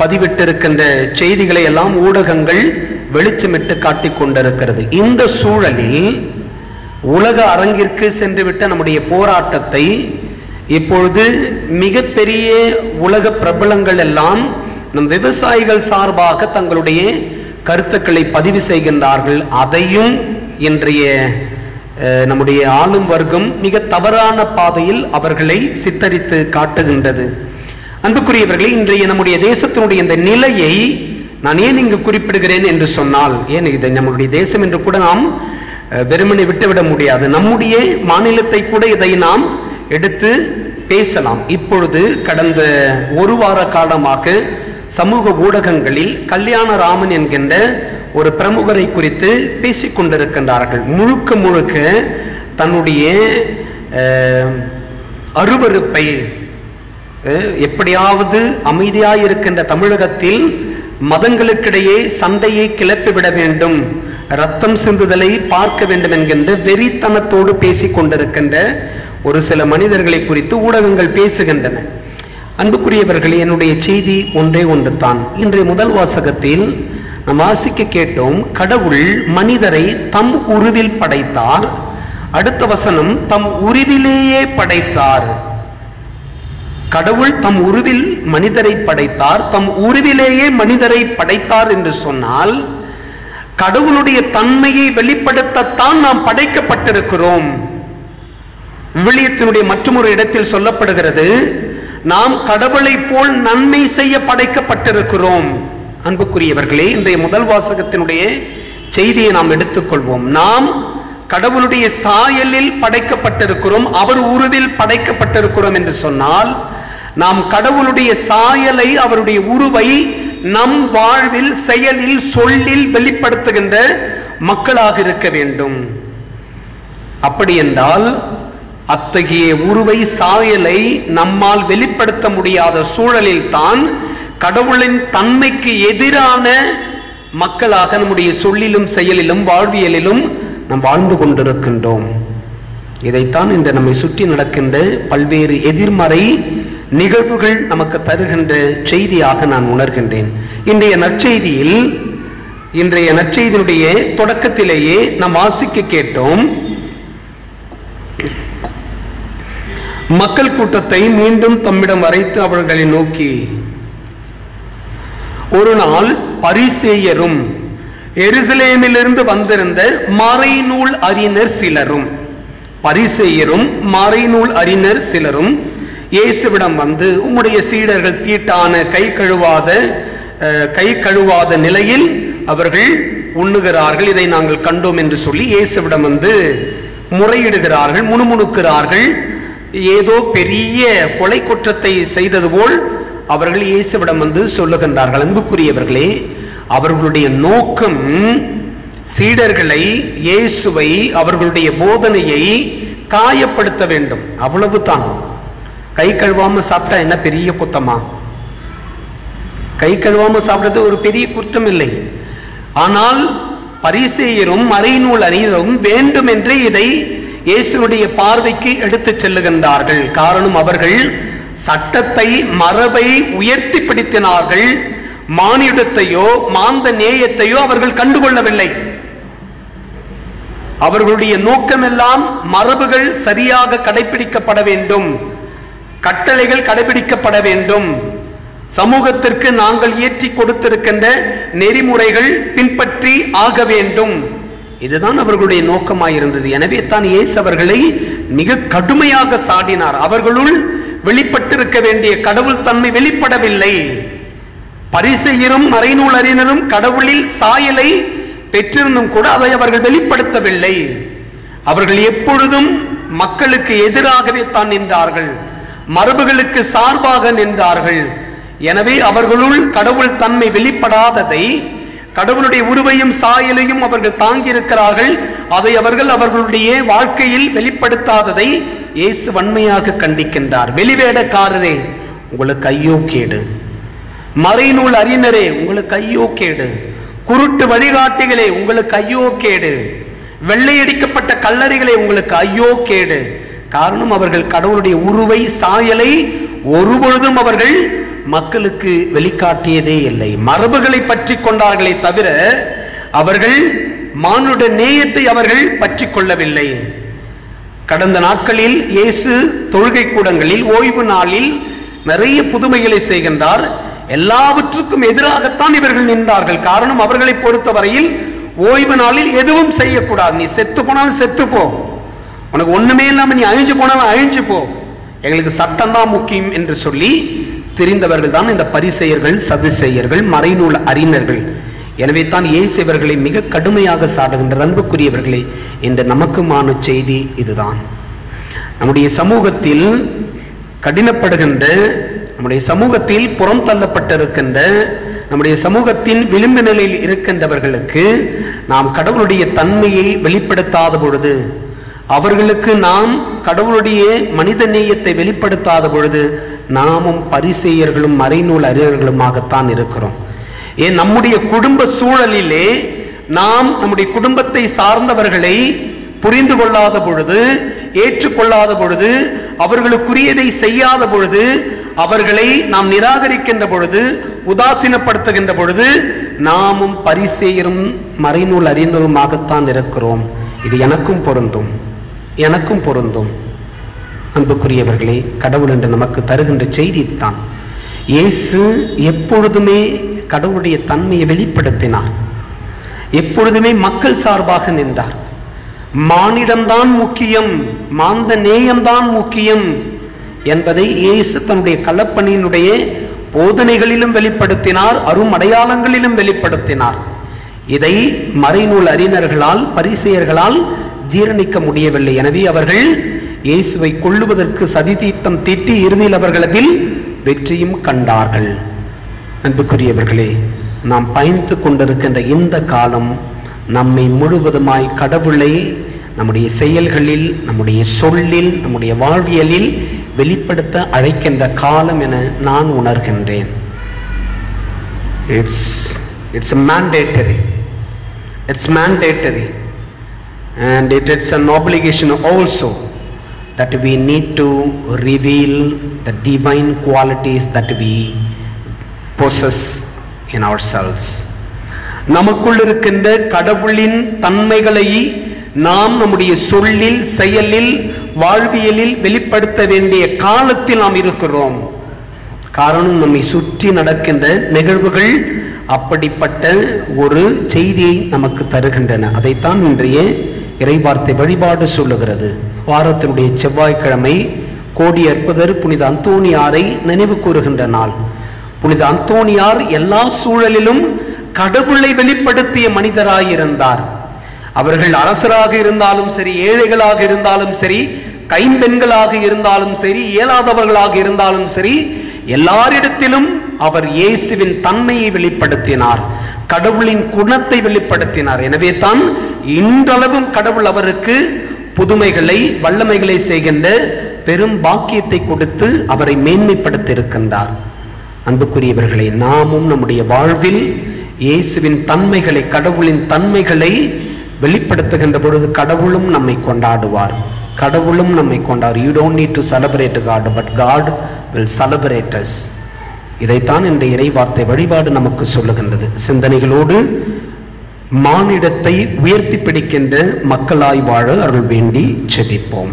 S5: பதிவிட்டிருக்கின்ற செய்திகளை எல்லாம் ஊடகங்கள் வெளிச்சமிட்டு காட்டிக் கொண்டிருக்கிறது இந்த சூழலில் உலக அரங்கிற்கு சென்றுவிட்ட நம்முடைய போராட்டத்தை இப்பொழுது மிகப்பெரிய உலக பிரபலங்கள் எல்லாம் நம் விவசாயிகள் சார்பாக தங்களுடைய கருத்துக்களை பதிவு செய்கின்றார்கள். அதையும் இன்றைய நம்முடைய ஆளும் வர்க்கம் மிக தவறான பாதையில் அவர்களை சித்தரித்து காட்டுகின்றது. அன்புக்குரியவர்களே இன்றைய நம்முடைய தேசத்தினுடைய இந்த நிலையை நான் ஏன் இங்கு குறிப்பிடுகிறேன் என்று சொன்னால் ஏன் இதை நம்முடைய தேசம் என்று கூட நாம் வெறுமனை விட்டுவிட முடியாது. நம்முடைய மாநிலத்தை கூட இதை நாம் எடுத்து பேசலாம். இப்பொழுது கடந்த ஒரு வார காலமாக சமூக ஊடகங்களில் கல்யாணராமன் என்கின்ற ஒரு பிரமுகரை குறித்து பேசிக் கொண்டிருக்கின்றார்கள். முழுக்க முழுக்க தன்னுடைய அருவறுப்பை அருவருப்பை அஹ், எப்படியாவது அமைதியாயிருக்கின்ற தமிழகத்தில் மதங்களுக்கிடையே சண்டையை கிளப்பிவிட வேண்டும். ரத்தம் சிந்துதலை பார்க்க வேண்டும் என்கின்ற வெறித்தனத்தோடு பேசிக் கொண்டிருக்கின்ற ஒரு சில மனிதர்களை குறித்து ஊடகங்கள் பேசுகின்றன. அன்புக்குரியவர்கள் என்னுடைய செய்தி ஒன்றே ஒன்று தான் இன்றைய முதல் வாசகத்தில் நாம் வாசிக்க கேட்டோம் கடவுள் மனிதரை தம் உருவில் படைத்தார். அடுத்த வசனம் தம் உருவிலேயே படைத்தார். கடவுள் தம் உருவில் மனிதரை படைத்தார். தம் உருவிலேயே மனிதரை படைத்தார் என்று சொன்னால் கடவுளுடைய தன்மையை வெளிப்படுத்தத்தான் நாம் படைக்கப்பட்டிருக்கிறோம். விவிலியத்தினுடைய மற்றொரு இடத்தில் சொல்லப்படுகிறது நாம் கடவுளைப் போல் நன்மை செய்ய படைக்கப்பட்டிருக்கிறோம். அன்புக்குரியவர்களே இன்றைய முதல் வாசகத்தினுடைய செய்தியை நாம் எடுத்துக்கொள்வோம். நாம் கடவுளுடைய சாயலில் படைக்கப்பட்டிருக்கிறோம் அவர் உருவில் படைக்கப்பட்டிருக்கிறோம் என்று சொன்னால் நாம் கடவுளுடைய சாயலை அவருடைய உருவை நம் வாழ்வில் செயலில் சொல்லில் வெளிப்படுத்துகின்ற மக்களாக இருக்க வேண்டும். அப்படி என்றால் அத்தகைய உருவை சாயலை நம்மால் வெளிப்படுத்த முடியாத சூழலில் தான் கடவுளின் தன்மைக்கு எதிரான மக்களாக நம்முடைய சொல்லிலும் செயலிலும் வாழ்வியலிலும் நாம் வாழ்ந்து கொண்டிருக்கின்றோம். இதைத்தான் இன்று நம்மை சுற்றி நடக்கின்ற பல்வேறு எதிர்மறை நிகழ்வுகள் நமக்கு தருகின்ற செய்தியாக நான் உணர்கின்றேன். இன்றைய நற்செய்தியில் இன்றைய நற்செய்தியினுடைய தொடக்கத்திலேயே நாம் வாசிக்க கேட்டோம். மக்கள் கூட்டத்தை மீண்டும் தம்மிடம் வரைத்து அவர்களை நோக்கி ஒரு நாள் பரிசேயரும் எருசலேமிலிருந்து வந்திருந்த மறைநூல் அறிஞர் சிலரும் பரிசேயரும் மறைநூல் அறிஞர் சிலரும் இயேசுவிடம் வந்து உம்முடைய சீடர்கள் தீட்டான கை கழுவாத கை கழுவாத நிலையில் அவர்கள் உண்ணுகிறார்கள். இதை நாங்கள் கண்டோம் என்று சொல்லி இயேசுவிடம் வந்து முறையிடுகிறார்கள் முணுமுணுக்கிறார்கள். ஏதோ பெரிய கொலை குற்றத்தை செய்தது போல் அவர்கள் இயேசுவிடம் வந்து சொல்லுகின்றார்கள். அன்புக்குரியவர்களே அவர்களுடைய நோக்கம் சீடர்களை இயேசுவை அவர்களுடைய போதனையை காயப்படுத்த வேண்டும். அவ்வளவுதான். கை கழுவாம சாப்பிட்டா என்ன பெரிய குத்தமா? கை கழுவாம சாப்பிடுறது ஒரு பெரிய குற்றம் இல்லை. ஆனால் பரிசெயரும் மறைநூல் அறிஞரும் வேண்டுமென்றே இதை இயேசுடைய பார்வைக்கு எடுத்துச் செல்லுகின்றார்கள். காரணம் அவர்கள் சட்டத்தை மரபை உயர்த்தி பிடித்தினார்கள். மானிடத்தையோ மாந்த நேயத்தையோ அவர்கள் கண்டுகொள்ளவில்லை. அவர்களுடைய நோக்கமெல்லாம் மரபுகள் சரியாக கடைபிடிக்கப்பட வேண்டும். கட்டளைகள் கடைபிடிக்கப்பட வேண்டும். சமூகத்திற்கு நாங்கள் இயற்றி கொடுத்திருக்கின்ற நெறிமுறைகள் பின்பற்றி ஆக வேண்டும். இதுதான் அவர்களுடைய நோக்கமாயிருந்தது. எனவே தான் இயேசு அவர்களை மிக கடுமையாக சாடினார். அவர்களுள் வெளிப்பட்டிருக்க வேண்டிய கடவுள் தன்மை வெளிப்படவில்லை. பரிசெயரும் மறைநூல் அறிஞரும் கடவுளில் சாயலை பெற்றிருந்தும் கூட அதை அவர்கள் வெளிப்படுத்தவில்லை. அவர்கள் எப்பொழுதும் மக்களுக்கு எதிராகவே தான் நின்றார்கள். மரபுகளுக்கு சார்பாக நின்றார்கள். எனவே அவர்களுள் கடவுள் தன்மை வெளிப்படாததை கடவுளுடைய உருவையும் சாயலையும் அவர்கள் தாங்கியிருக்கிறார்கள். அதை அவர்கள் அவர்களுடைய வாழ்க்கையில் வெளிப்படுத்தாததை இயேசு வன்மையாக கண்டிக்கின்றார். வெளிவேடக்காரரே உங்களுக்கு ஐயோ கேடு. மறைநூல் அறிஞரே உங்களுக்கு ஐயோ கேடு. குருட்டு வழிகாட்டிகளே உங்களுக்கு ஐயோ கேடு. வெள்ளையடிக்கப்பட்ட கல்லறைகளே உங்களுக்கு ஐயோ கேடு. காரணம் அவர்கள் கடவுளுடைய உருவை சாயலை ஒருபொழுதும் அவர்கள் மக்களுக்கு வெளிக்காட்டியதே இல்லை. மரபுகளை பற்றி கொண்டார்களே தவிர அவர்கள் மானுட நேயத்தை அவர்கள் பற்றி கொள்ளவில்லை. கடந்த நாட்களில் இயேசு தொழுகை கூடங்களில் ஓய்வு நாளில் நிறைய புதுமைகளை செய்கின்றார். எல்லாவற்றுக்கும் எதிராகத்தான் இவர்கள் நின்றார்கள். காரணம் அவர்களை பொறுத்தவரையில் ஓய்வு நாளில் எதுவும் செய்யக்கூடாது. நீ செத்து போனாலும் செத்துப்போம் உனக்கு ஒண்ணுமே இல்லாம நீ அழிஞ்சு போனாலும் அழிஞ்சு போ. எங்களுக்கு சட்டம் தான் முக்கியம் என்று சொல்லி தெரிந்தவர்கள் தான் இந்த பரிசெயர்கள் சதுசெயர்கள் மறைநூல் அறிஞர்கள். எனவே தான் இயேசுவர்களை மிக கடுமையாக சாடுகின்ற அன்புக்குரியவர்களே இந்த நமக்குமான செய்தி இதுதான். நம்முடைய சமூகத்தில் கடினப்படுகின்ற நம்முடைய சமூகத்தில் புறம் தள்ளப்பட்டிருக்கின்ற நம்முடைய சமூகத்தின் விளிம்பு நிலையில் இருக்கின்றவர்களுக்கு நாம் கடவுளுடைய தன்மையை வெளிப்படுத்தாத பொழுது அவர்களுக்கு நாம் கடவுளுடைய மனித நேயத்தை வெளிப்படுத்தாத பொழுது நாமும் பரிசெயர்களும் மறைநூல் அறிஞர்களுமாகத்தான் இருக்கிறோம். ஏன் நம்முடைய குடும்ப சூழலிலே நாம் நம்முடைய குடும்பத்தை சார்ந்தவர்களை புரிந்து கொள்ளாத பொழுது ஏற்றுக்கொள்ளாத பொழுது அவர்களுக்குரியதை செய்யாத பொழுது அவர்களை நாம் நிராகரிக்கின்ற பொழுது உதாசீனப்படுத்துகின்ற பொழுது நாமும் பரிசெயரும் மறைநூல் அறிந்ததுமாகத்தான் இருக்கிறோம். இது எனக்கும் பொருந்தும். எனக்கும் பொருந்தும். அன்புக்குரியவர்களே கடவுள் என்று நமக்கு தருகின்ற செய்தித்தான் இயேசு எப்பொழுதுமே கடவுளுடைய தன்மையை வெளிப்படுத்தினார். எப்பொழுதுமே மக்கள் சார்பாக நின்றார். மானிடம்தான் முக்கியம் மாந்த நேயம்தான் முக்கியம் என்பதை இயேசு தன்னுடைய கலப்பணியினுடைய போதனைகளிலும் வெளிப்படுத்தினார் அரும் அடையாளங்களிலும் வெளிப்படுத்தினார். இதை மறைநூல் அறிஞர்களால் பரிசெயர்களால் ஜீரணிக்க முடியவில்லை. எனவே அவர்கள் இயேசுவை கொள்ளுவதற்கு சதிதீர்த்தம் தீட்டி இறுதியில் அவர்கள் அதில் வெற்றியும் கண்டார்கள். அன்புக்குரியவர்களே நாம் பயணித்து கொண்டிருக்கின்ற இந்த காலம் நம்மை முழுவதுமாய் கடவுளை நம்முடைய செயல்களில் நம்முடைய சொல்லில் நம்முடைய வாழ்வியலில் வெளிப்படுத்த அழைக்கின்ற காலம் என நான் உணர்கின்றேன். It's it's mandatory it's mandatory and it is an obligation also that we need to reveal the divine qualities that we possess in ourselves. நமக்குள் இருக்கின்ற கடவுளின் தன்மைகளை நாம் நம்முடைய சொல்லில் செயலில் வாழ்வியலில் வெளிப்படுத்த வேண்டிய காலத்தில் நாம் இருக்கிறோம். காரணம் நம்மை சுற்றி நடக்கின்ற நிகழ்வுகள் அப்படிப்பட்ட ஒரு செய்தியை நமக்கு தருகின்றன. அதைத்தான் இன்றைய இறைவார்த்தை வழிபாடு சொல்லுகிறது. வாரத்தினுடைய செவ்வாய்க்கிழமை கோடி அற்புதர் புனித அந்தோணியாரை நினைவு கூறுகின்ற நாள். புனித அந்தோணியார் எல்லா சூழலிலும் கடவுளை வெளிப்படுத்திய மனிதராயிருந்தார். அவர்கள் அரசராக இருந்தாலும் சரி ஏழைகளாக இருந்தாலும் சரி கைம்பெண்களாக இருந்தாலும் சரி இயலாதவர்களாக இருந்தாலும் சரி எல்லாரிடத்திலும் அவர் இயேசுவின் தன்மையை வெளிப்படுத்தினார். கடவுளின் குணத்தை வெளிப்படுத்தினார். எனவே தான் இன்றளவும் கடவுள் அவருக்கு புதுமைகளை வல்லமைகளை செய்கின்ற பெரும் பாக்கியத்தை கொடுத்து அவரை மேன்மைப்படுத்தி இருக்கின்றார் அன்புக்குரியவர்களை நாமும் நம்முடைய வாழ்வில் இயேசுவின் தன்மைகளை கடவுளின் தன்மைகளை வெளிப்படுத்துகின்ற பொழுது கடவுளும் நம்மை கொண்டாடுவார். கடவுளும் நம்மை கொண்டார். You don't need to celebrate God but God will celebrate us இதைத்தான் இந்த இறைவார்த்தை வழிபாடு நமக்கு சொல்லுகின்றது. சிந்தனைகளோடு மானிடத்தை உயர்த்தி பிடிக்கின்ற மக்களாய் வாழ அருள் வேண்டி செபிப்போம்.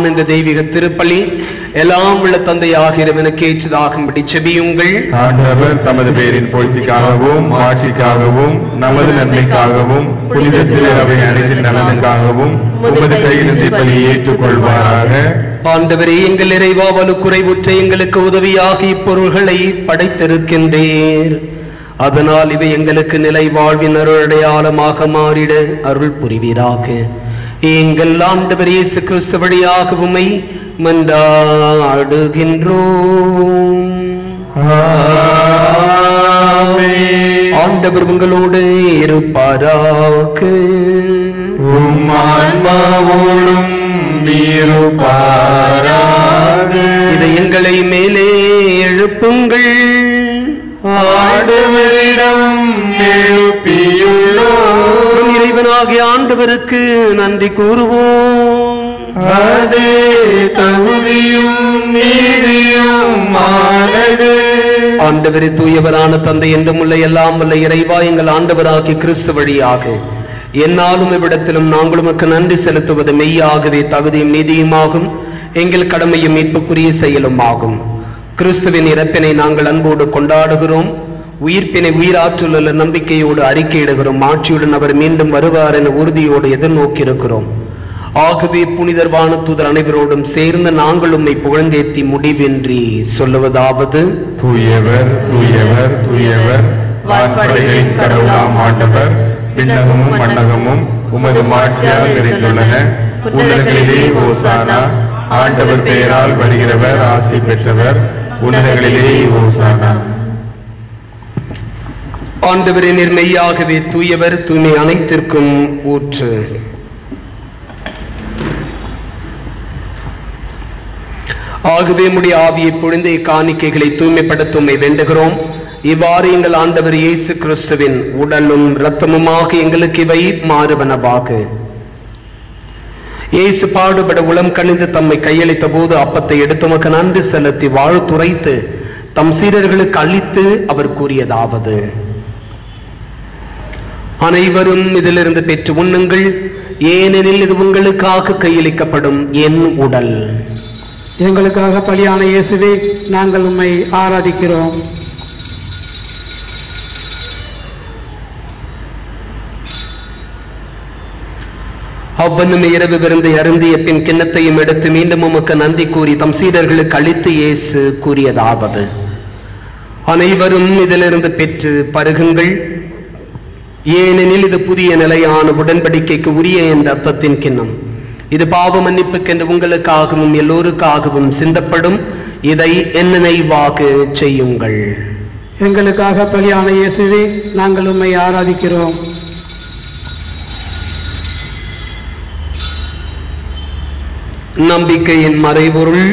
S5: உங்களுடையதுமான இந்த தெய்வீக திருப்பலி எல்லாம் உள்ள தந்தை ஆகிறவனுக்கு ஏற்றதாகும்படி செபியுங்கள்.
S4: ஆண்டவர் தமது பேரின் பொழுச்சிக்காகவும் ஆட்சிக்காகவும் நமது நன்மைக்காகவும் புனித திருவை அனைத்தின் நலனுக்காகவும் உமது கையிலிருந்து பலியை ஏற்றுக்கொள்வாராக.
S5: ஆண்டவரே எங்கள் இறைவா வலுக்குறைவுற்ற எங்களுக்கு உதவியாக இப்பொருள்களை படைத்திருக்கின்றீர். அதனால் இவை எங்களுக்கு நிலை வாழ்வின் அருள் அடையாளமாக மாறிட அருள் புரிவீராக. எங்கள் ஆண்டவர் இயேசு கிறிஸ்து வழியாக உம்மை மன்றாடுகின்றோம். ஆண்டவர் உங்களோடு இருப்பாராக.
S4: உம் ஆன்மாவோடும் இருப்பாராக.
S5: இதை எங்களை மேலே எழுப்புங்கள்.
S4: ஆண்டவரிடம் எழுப்பியுள்ளோம்.
S5: நம் இறைவனாகிய ஆண்டவருக்கு நன்றி கூறுவோம்.
S4: அதே தகுதியும் நீதியும் ஆனது.
S5: ஆண்டவரே தூயவரான தந்தை என்றும் உள்ள எல்லாம் உள்ள இறைவா எங்கள் ஆண்டவராகிய கிறிஸ்து வழியாக. என்னாலும் இவ்விடத்திலும் நாங்கள் உமக்கு நன்றி செலுத்துவது மெய்யாகவே தகுதியும் நீதியுமாகும். எங்கள் கடமையும் மீட்புக்குரிய செயலும் ஆகும் கிறிஸ்துவின் இறப்பினை நாங்கள் அன்போடு கொண்டாடுகிறோம். உயிர்ப்பினை உயிராற்றல் உள்ள நம்பிக்கையோடு அறிக்கையிடுகிறோம். ஆட்சியுடன் அவர் மீண்டும் வருவார் என உறுதியோடு எதிர்நோக்கியிருக்கிறோம். ஆகவே புனிதர்வான தூதர் அனைவரோடும் சேர்ந்து நாங்கள் உம்மை புகழ்ந்தேத்தி முடிவின்றி சொல்லுவதாவது
S4: தூயவர் தூயவர் தூயவர் வான்படைகளின் கடவுளாம் ஆண்டவர் விண்ணகமும் மண்ணகமும் உமது மாட்சியால் நிறைந்துள்ளன. உன்னதங்களிலே ஓசானா ஆண்டவர் பெயரால் வருகிறவர் ஆசி பெற்றவர். உன்னதங்களிலே ஓசானா.
S5: ஆண்டவரே நேர்மையாகவே தூயவர் தூய்மை அனைத்திற்கும் ஊற்று. ஆகவே முடி ஆவியை பொழுந்தே காணிக்கைகளை தூய்மைப்படுத்துமை உம்மை வேண்டுகிறோம். இவ்வாறு எங்கள் ஆண்டவர் இயேசு கிறிஸ்துவின் உடலும் இரத்தமுமாக எங்களுக்கு இவை மாறுவனவாக. இயேசு பாடுபட உளம் கணிந்து தம்மை கையளித்த போது அப்பத்தை எடுத்து உமக்கு நன்றி செலுத்தி வாழ்த்துரைத்து தம் சீரர்களுக்கு அளித்து அவர் கூறியதாவது. அனைவரும் இதிலிருந்து பெற்று உண்ணுங்கள். ஏனெனில் இது உங்களுக்காக கையளிக்கப்படும் என் உடல்.
S8: எங்களுக்காக பலியான இயேசுவே நாங்கள் உம்மை ஆராதிக்கிறோம்.
S5: அவ்வண்ணமே இரவு விருந்தை அருந்திய பின் கிண்ணத்தையும் எடுத்து மீண்டும் உமக்கு நன்றி கூறி தம் சீடர்களுக்கு அளித்து இயேசு கூறியதாவது. அனைவரும் இதிலிருந்து பெற்று பருகுங்கள். ஏனெனில் இது புதிய நிலையான உடன்படிக்கைக்கு உரிய என்ற அர்த்தத்தின் கிண்ணம். இது பாவ மன்னிப்புக்கென்று உங்களுக்காகவும் எல்லோருக்காகவும் சிந்தப்படும். இதை என்ன நினைவாக செய்யுங்கள்.
S8: எங்களுக்காக பலியான இயேசுவே நாங்கள் உம்மை ஆராதிக்கிறோம்.
S5: நம்பிக்கையின் மறைபொருள்.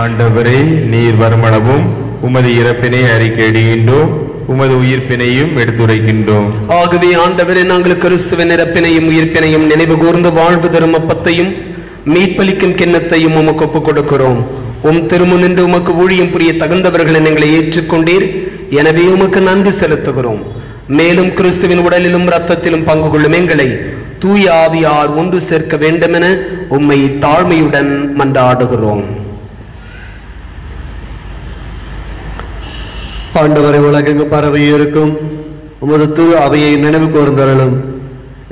S4: ஆண்டவரே நீர் வருமளவும் உமது இறப்பினை அறிக்கையிடுகின்றோம். உமது உயிர்ப்பினையும் எடுத்துரைக்கின்றோம்.
S5: ஆகவே ஆண்டவரே நாங்கள் கிறிஸ்துவின் இறப்பினையும் உயிர்ப்பினையும் நினைவு கூர்ந்து வாழ்வு தரும் அப்பத்தையும் மீட்பளிக்கும் கிண்ணத்தையும் உமக்கு ஒப்புக் கொடுக்கிறோம் உம் திருமு நின்று உமக்கு ஊழியம் புரிய தகுந்தவர்களை எங்களை ஏற்றுக்கொண்டீர். எனவே உமக்கு நன்றி செலுத்துகிறோம். மேலும் கிறிஸ்துவின் உடலிலும் ரத்தத்திலும் பங்கு கொள்ளும் எங்களை தூய ஆவியார் ஒன்று சேர்க்க வேண்டுமென உம்மை தாழ்மையுடன் மன்றாடுகிறோம்.
S7: ஆண்டவரை உலகெங்கு பரவி இருக்கும் உமது திரு அவையை நினைவு கூர்ந்தருளும்.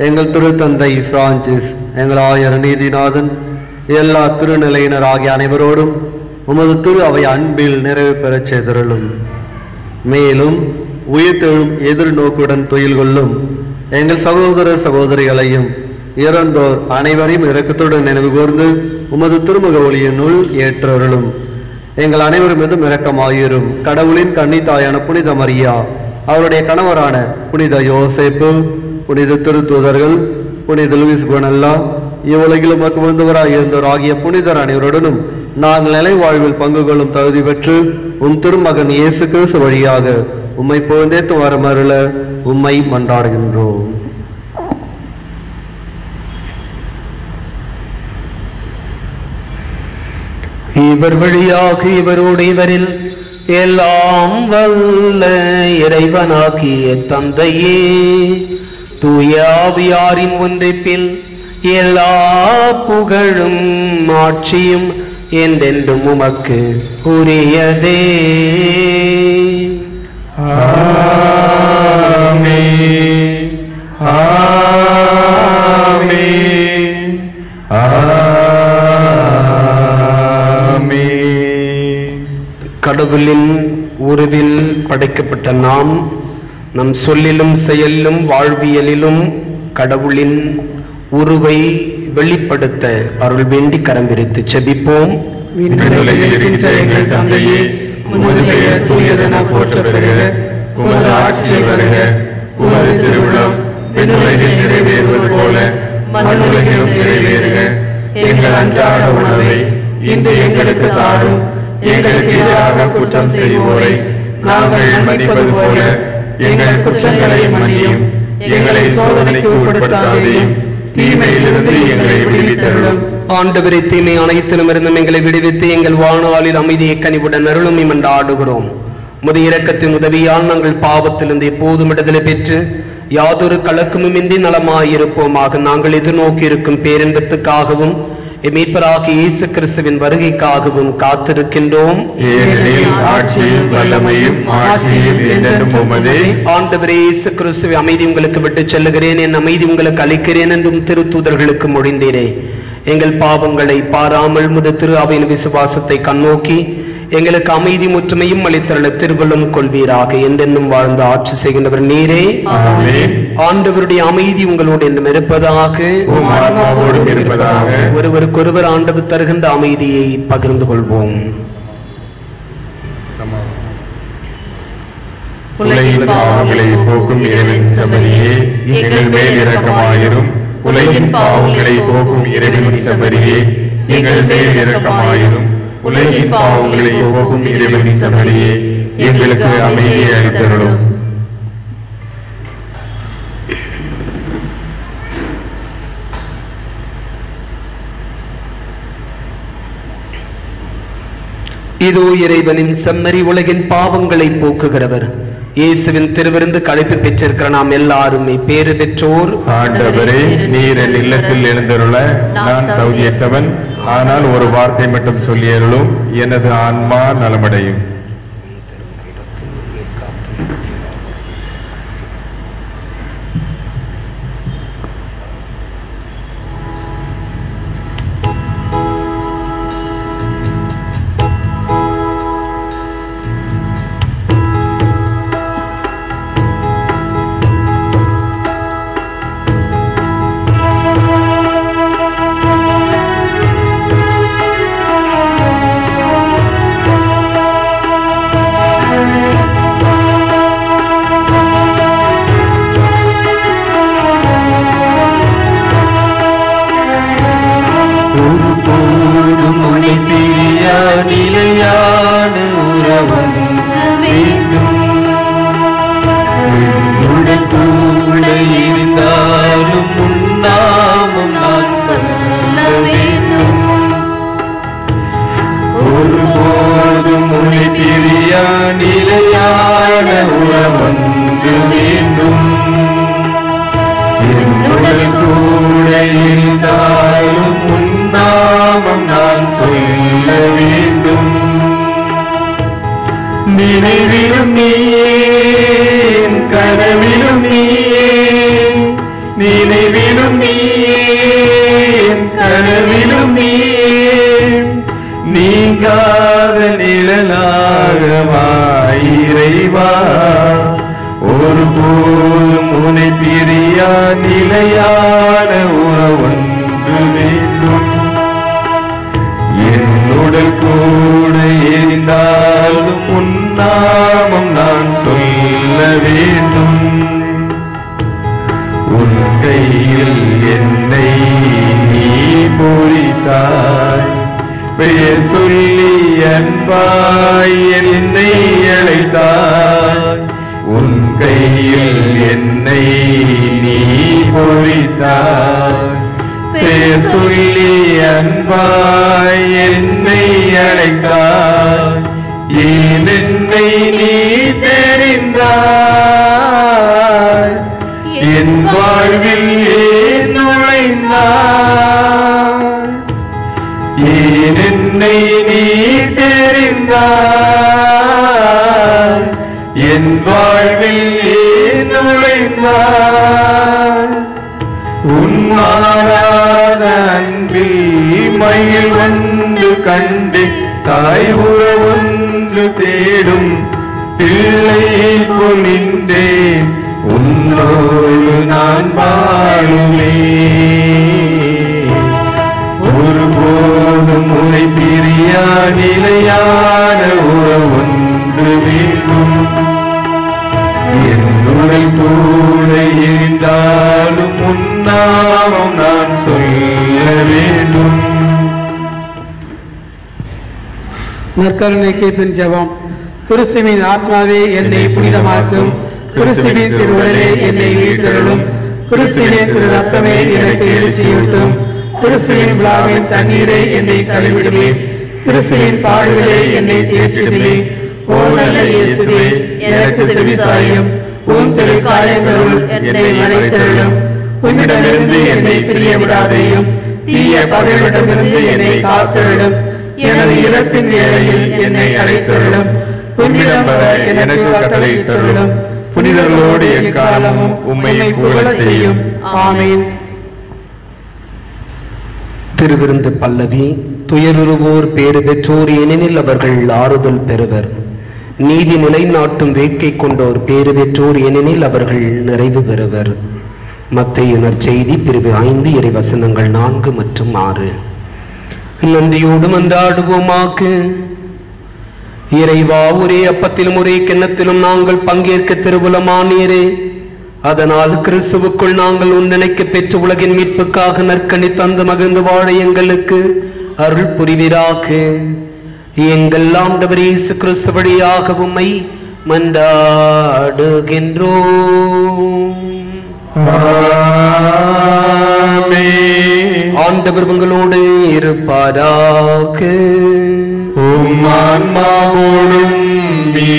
S7: எங்கள் திரு தந்தை பிரான்சிஸ் எங்கள் ஆயர் நீதிநாதன் எல்லா திருநிலையினர் ஆகிய அனைவரோடும் உமது திரு அவை அன்பில் நிறைவு பெறச் செய்தருளும். மேலும் உயிர்த்தெழும் எதிர்நோக்குடன் துயில் கொள்ளும் எங்கள் சகோதரர் சகோதரிகளையும் இறந்தோர் அனைவரையும் இறக்கத்துடன் நினைவு கூர்ந்து உமது திருமுக ஒளியினுள் ஏற்றருளும். எங்கள் அனைவரும் மீதும் இரக்கமாயிரும். கடவுளின் கன்னித்தாயான புனித மரியா அவருடைய கணவரான புனித யோசேப்பு புனித திருத்தூதர்கள் புனித லூயிஸ் குணல்லா இவ்வுலகிலும் மக்கு இருந்தோர் ஆகிய புனிதர் அனைவருடனும் நாங்கள் நிலை வாழ்வில் பங்கு கொள்ளும் தகுதி பெற்று உன் திருமகன் இயேசு கிறிஸ்து வழியாக உம்மை புகழ்ந்தேத்து வரமருள உம்மை மன்றாடுகின்றோம்.
S5: இவர் வழியாக இவரோடு இவரில் எல்லாம் வல்ல இறைவனாகிய தந்தையே. தூயாவியாரின் ஒன்றிப்பில் எல்லா புகழும் ஆட்சியும் என்றென்றும் உமக்கு உரியதே. ஆ பெற்ற நாம் நம் சொல்லிலும் செயலிலும் வாழ்வியலிலும் கடவுளின் உருவை வெளிப்படுத்த அருள் வேண்டி கரம் விரித்து செபிப்போம்
S9: உமது ஆட்சி வருக. உமது திருவிழம் விண்ணுலகில் நிறைவேறுவது போல மண்ணுலகிலும் நிறைவேறுக. எங்கள் அன்றாட உணவை இன்று எங்களுக்கு தாரும். எங்களுக்கு எதிராக குற்றம் செய்வோரை நாங்கள் மன்னிப்பது போல எங்கள் குற்றங்களை மன்னியும். எங்களை சோதனைக்கு உட்படுத்தாதேயும் தீமையிலிருந்து எங்களை விடுவித்தருளும்.
S5: ஆண்டவரை தீமை அனைத்திலும் இருந்தும் எங்களை விடுவித்து எங்கள் வாழ்நாளில் அமைதியை கனிவுடன் அருளும் ஆடுகிறோம். முது இரக்கத்தின் உதவியால் நாங்கள் பாவத்திலிருந்து எப்போதும் விடுதலை பெற்று யாதொரு கலக்கமுமின்றி நலமாயிருப்போமாக நாங்கள் எதிர்நோக்கி இருக்கும் பேரின்பத்துக்காகவும் மீட்பராகி இயேசு கிறிஸ்துவின் வருகைக்காகவும் காத்திருக்கின்றோம். ஆண்டவரே இயேசு கிறிஸ்துவை அமைதி உங்களுக்கு விட்டு செல்லுகிறேன். என் அமைதி உங்களுக்கு அளிக்கிறேன் என்றும் திருத்தூதர்களுக்கு மொழிந்தீரே எங்கள் பாவங்களை பாராமல் முத திரு அவையின் விசுவாசத்தை கண்ணோக்கி எங்களுக்கு அமைதி முற்றுமையும் அளித்தருள திருவள்ளும் கொள்வீராக. என்றென்னும் வாழ்ந்து ஆட்சி செய்கின்றவர் நீரே. ஆண்டவருடைய அமைதி உங்களோடு என்றும் இருப்பதாக. ஒருவருக்கொருவர் ஆண்டவர் தருகின்ற அமைதியை பகிர்ந்து கொள்வோம்.
S9: உலகின் பாவங்களை போக்கும் இறைவன் சபரியே. எங்கள் மேல் இரக்கமாயிரும். உலகின் பாவங்களை போக்கும் இறைவன் சபரியே. எங்கள் மேல் இரக்கமாயிரும். உலகின் பாவங்களை போகும் இறைவன் சபையே எங்களுக்கு அமைதியை அளித்தருளும்.
S5: இதோ இறைவனின் செம்மறி உலகின் பாவங்களை போக்குகிறவர். இயேசுவின் திருவிருந்து கழிப்பு பெற்றிருக்கிற நாம் எல்லாருமே பேறு பெற்றோர்.
S9: ஆண்டவரே நீர் என் இல்லத்தில் எழுந்தருள. நான் தகுதியற்றவன். ஆனால் ஒரு வார்த்தை மட்டும் சொல்லியருளும். எனது ஆன்மா நலமடையும்.
S4: உறவொன்று வேண்டும் பிரியா நிலையான உறவொன்று வேண்டும். என்னுடல் கூட எரிந்தாலும் உன்னாமம் நான் சொல்ல வேண்டும். உன் கையில் என்னை நீ பொறித்தாய் பெயர் சொல்லி அன்பாய் என்னை அழைத்தாய். கையில் என்னை நீ பொறித்தாய் பெயர் சொல்லி அன்பாய் என்னை அழைத்தாய். ஏன் என்னை நீ தெரிந்தாய்? என் வாழ்வில் ஏன் நுழைந்தாய்? ஏன் என்னை நீ தெரிந்தாய்? என் வாழ்வில் ஏன் நுழைந்தாய் உன்மாறாத அன்பில் மயில் ஒன்று கண்டு தாய் ஒன்று தேடும் பிள்ளை பொழிந்தேன் உன்னோடு நான் வாழுவேன். இருந்தாலும் உன்னாமம் நான் சொல்ல வேண்டும்.
S8: நற்கருணைக்கு பின் ஜெபம். கிறிஸ்துவின் ஆத்மாவே என்னை புனிதமாக்கும். கிறிஸ்துவின் திருவுடலே என்னை ஈர்த்தருளும் கிறிஸ்துவின் திரு ரத்தமே எனக்கு எழுச்சியூட்டும் கிறிஸ்துவின் விழாவின் தண்ணீரை என்னை கழுவிடுமே கிறிஸ்துவின் பாடுகளே என்னை தேற்றிடுமே. ஓ நல்ல இயேசுவே எனக்கு செவிசாயும் உன் திரு என்னை மறைத்தருளும். உன்னிடமிருந்து என்னை பிரிய விடாதையும் தீய பகைவிடமிருந்து என்னை காத்தருளும். எனது இறப்பின் வேளையில் என்னை அழைத்தருளும். உன்னிடம் வர எனக்கு கட்டளையிட்டருளும் புனிதர்களோடு எக்காலமும் உம்மை புகழச் செய்யும். ஆமீன்.
S5: திருவிருந்து பல்லவி துயருருவோர் பேறு பெற்றோர் ஏனெனில் அவர்கள் ஆறுதல் பெறுவர். நீதி நிலைநாட்டும் வேட்கை கொண்டோர் பேறு பெற்றோர் ஏனெனில் அவர்கள் நிறைவு பெறுவர். மத்தையுணர் செய்தி பிரிவு ஐந்து இறை வசனங்கள் நான்கு மற்றும் ஆறு. நன்றியோடு மன்றாடுவோமாக்கு இறைவா ஒரே அப்பத்திலும் ஒரே கிண்ணத்திலும் நாங்கள் பங்கேற்க திருவுலமானீரே அதனால் கிறிஸ்துவுக்குள் நாங்கள் ஒன்றிணைக்க பெற்ற உலகின் மீட்புக்காக நற்கணி தந்து மகிழ்ந்து வாழ எங்களுக்கு அருள் புரிவிராக்கு எங்கள் ஆண்டவர் இயேசு கிறிஸ்து வழியாக உம்மை மன்றாடுகின்றோம் ஆண்டவர் உங்களோடு இருப்பாராக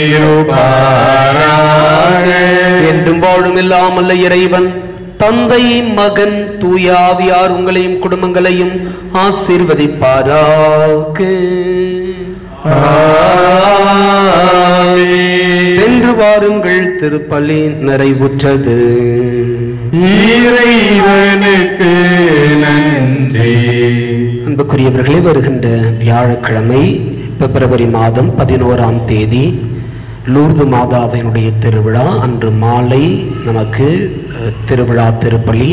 S4: இருப்பாராக.
S5: என்றும் வாழும் இல்லாமல்ல இறைவன் தந்தை மகன் தூயாவியார் உங்களையும் குடும்பங்களையும் ஆசீர்வதிப்பாராக.
S4: ஆமென்.
S5: சென்று வாருங்கள் திருப்பலி நிறைவுற்றது.
S4: இறைவனுக்கு நன்றி.
S5: அன்புக்குரியவர்களே வருகின்ற வியாழக்கிழமை பிப்ரவரி மாதம் பதினோராம் தேதி லூர்து மாதாவினுடைய திருவிழா. அன்று மாலை நமக்கு திருவிழா திருப்பலி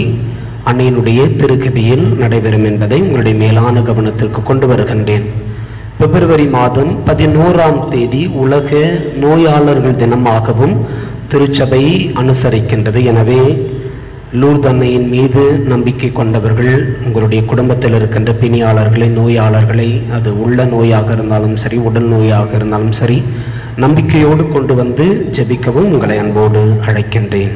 S5: அன்னையினுடைய திருக்கதியில் நடைபெறும் என்பதை உங்களுடைய மேலான கவனத்திற்கு கொண்டு வருகின்றேன். பிப்ரவரி மாதம் பதினோராம் தேதி உலக நோயாளர்கள் தினமாகவும் திருச்சபை அனுசரிக்கின்றது. எனவே லூர்து அன்னையின் மீது நம்பிக்கை கொண்டவர்கள் உங்களுடைய குடும்பத்தில் இருக்கின்ற பிணியாளர்களை நோயாளர்களை அது உள்ள நோயாக இருந்தாலும் சரி உடல் நோயாக இருந்தாலும் சரி நம்பிக்கையோடு கொண்டு வந்து ஜெபிக்கவும் உங்களை அன்போடு அழைக்கின்றேன்.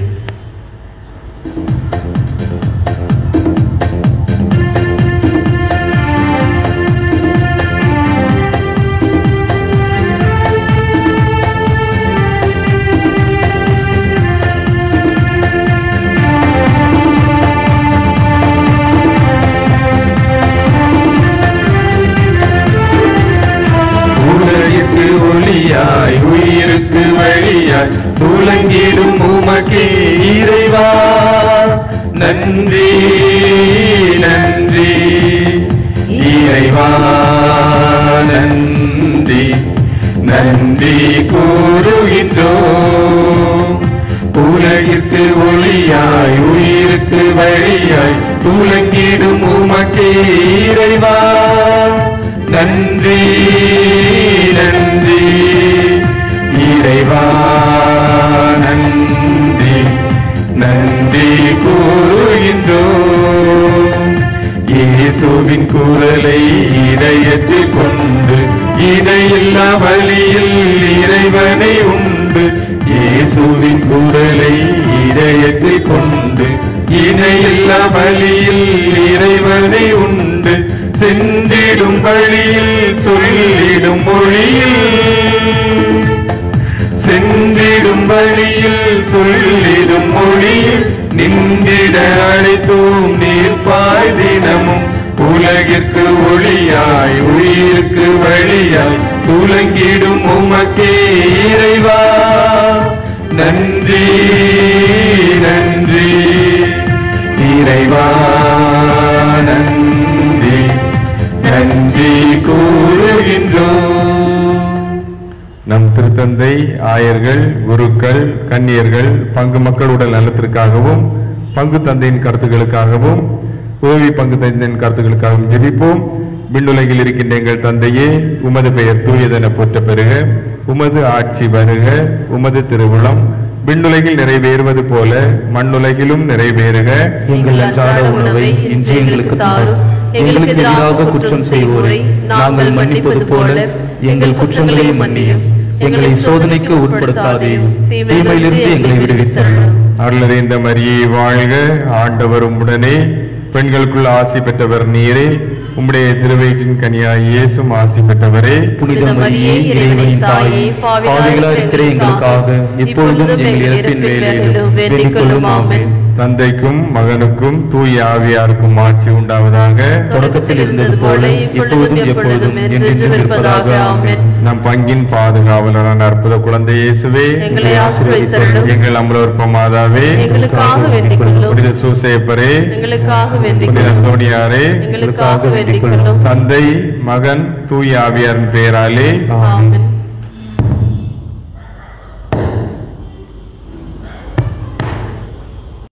S4: துலங்கிடும் உமக்கே இறைவா. நன்றி நன்றி. இறைவா நன்றி. நன்றி கூறுகின்றோம். நம் திருத்தந்தை ஆயர்கள் குருக்கள் கன்னியர்கள் பங்கு மக்கள் உடல் நலத்திற்காகவும் பங்கு தந்தையின் கருத்துக்களுக்காகவும் உதவி பங்கு தந்தையின் கருத்துக்களுக்காகவும் ஜெபிப்போம். விண்ணுலகில் இருக்கின்ற எங்கள் தந்தையே உமது பெயர் தூயதென போற்ற பெறுக. உமது ஆட்சி வருக. உமது திருவுளம் விண்ணுலகில் நிறைவேறுவது போல மண்ணுலகிலும் நிறைவேறுக.
S10: எங்கள் அன்றாட உணவை இன்று எங்களுக்கு எங்களுக்கு எதிராக குற்றம் செய்வோரை நாங்கள் மன்னிப்பது போல எங்கள் குற்றங்களை மன்னியும். எங்களை சோதனைக்கு உட்படுத்தாதேயும். தீமையிலிருந்து எங்களை விடுவித்தருளும்.
S4: அருளறிந்த மரியே வாழ்க. ஆண்டவர் உம்முடனே. பெண்களுக்குள் ஆசி பெற்றவர் நீரே. உம்முடைய திருவயிற்றின் கனியாய் இயேசும் ஆசி பெற்றவரே
S10: புனித மரியே இறைவனின் தாயே பாவிகளாக இருக்கிற எங்களுக்காக இப்பொழுதும் எங்கள் இறப்பின் வேலையிலும் வேண்டிக் கொள்ளும் ஆமென்.
S4: தந்தைக்கும் மகனுக்கும் தூய ஆவியாருக்கும் ஆட்சி உண்டாவதாக
S10: தொடக்கத்தில் இருந்தது போல இப்பொழுதும் எப்பொழுதும் என்றென்றும் இருப்பதாக
S4: நம் பங்கின் பாதுகாவலரான அற்புத குழந்தை இயேசுவே
S10: எங்களை ஆசீர்வதித்தருளும்.
S4: எங்கள் அமலோற்ப மாதாவே
S10: எங்களுக்காக வேண்டிக் கொள்ளும்.
S4: புனித சூசேப்பரே
S10: எங்களுக்காக வேண்டிக்
S4: புனித
S10: கொள்ளும்.
S4: அந்தோணியாரே
S10: எங்களுக்காக வேண்டிக் கொள்ளும்.
S4: தந்தை மகன் தூய ஆவியாரின் பெயராலே
S10: ஆமென்.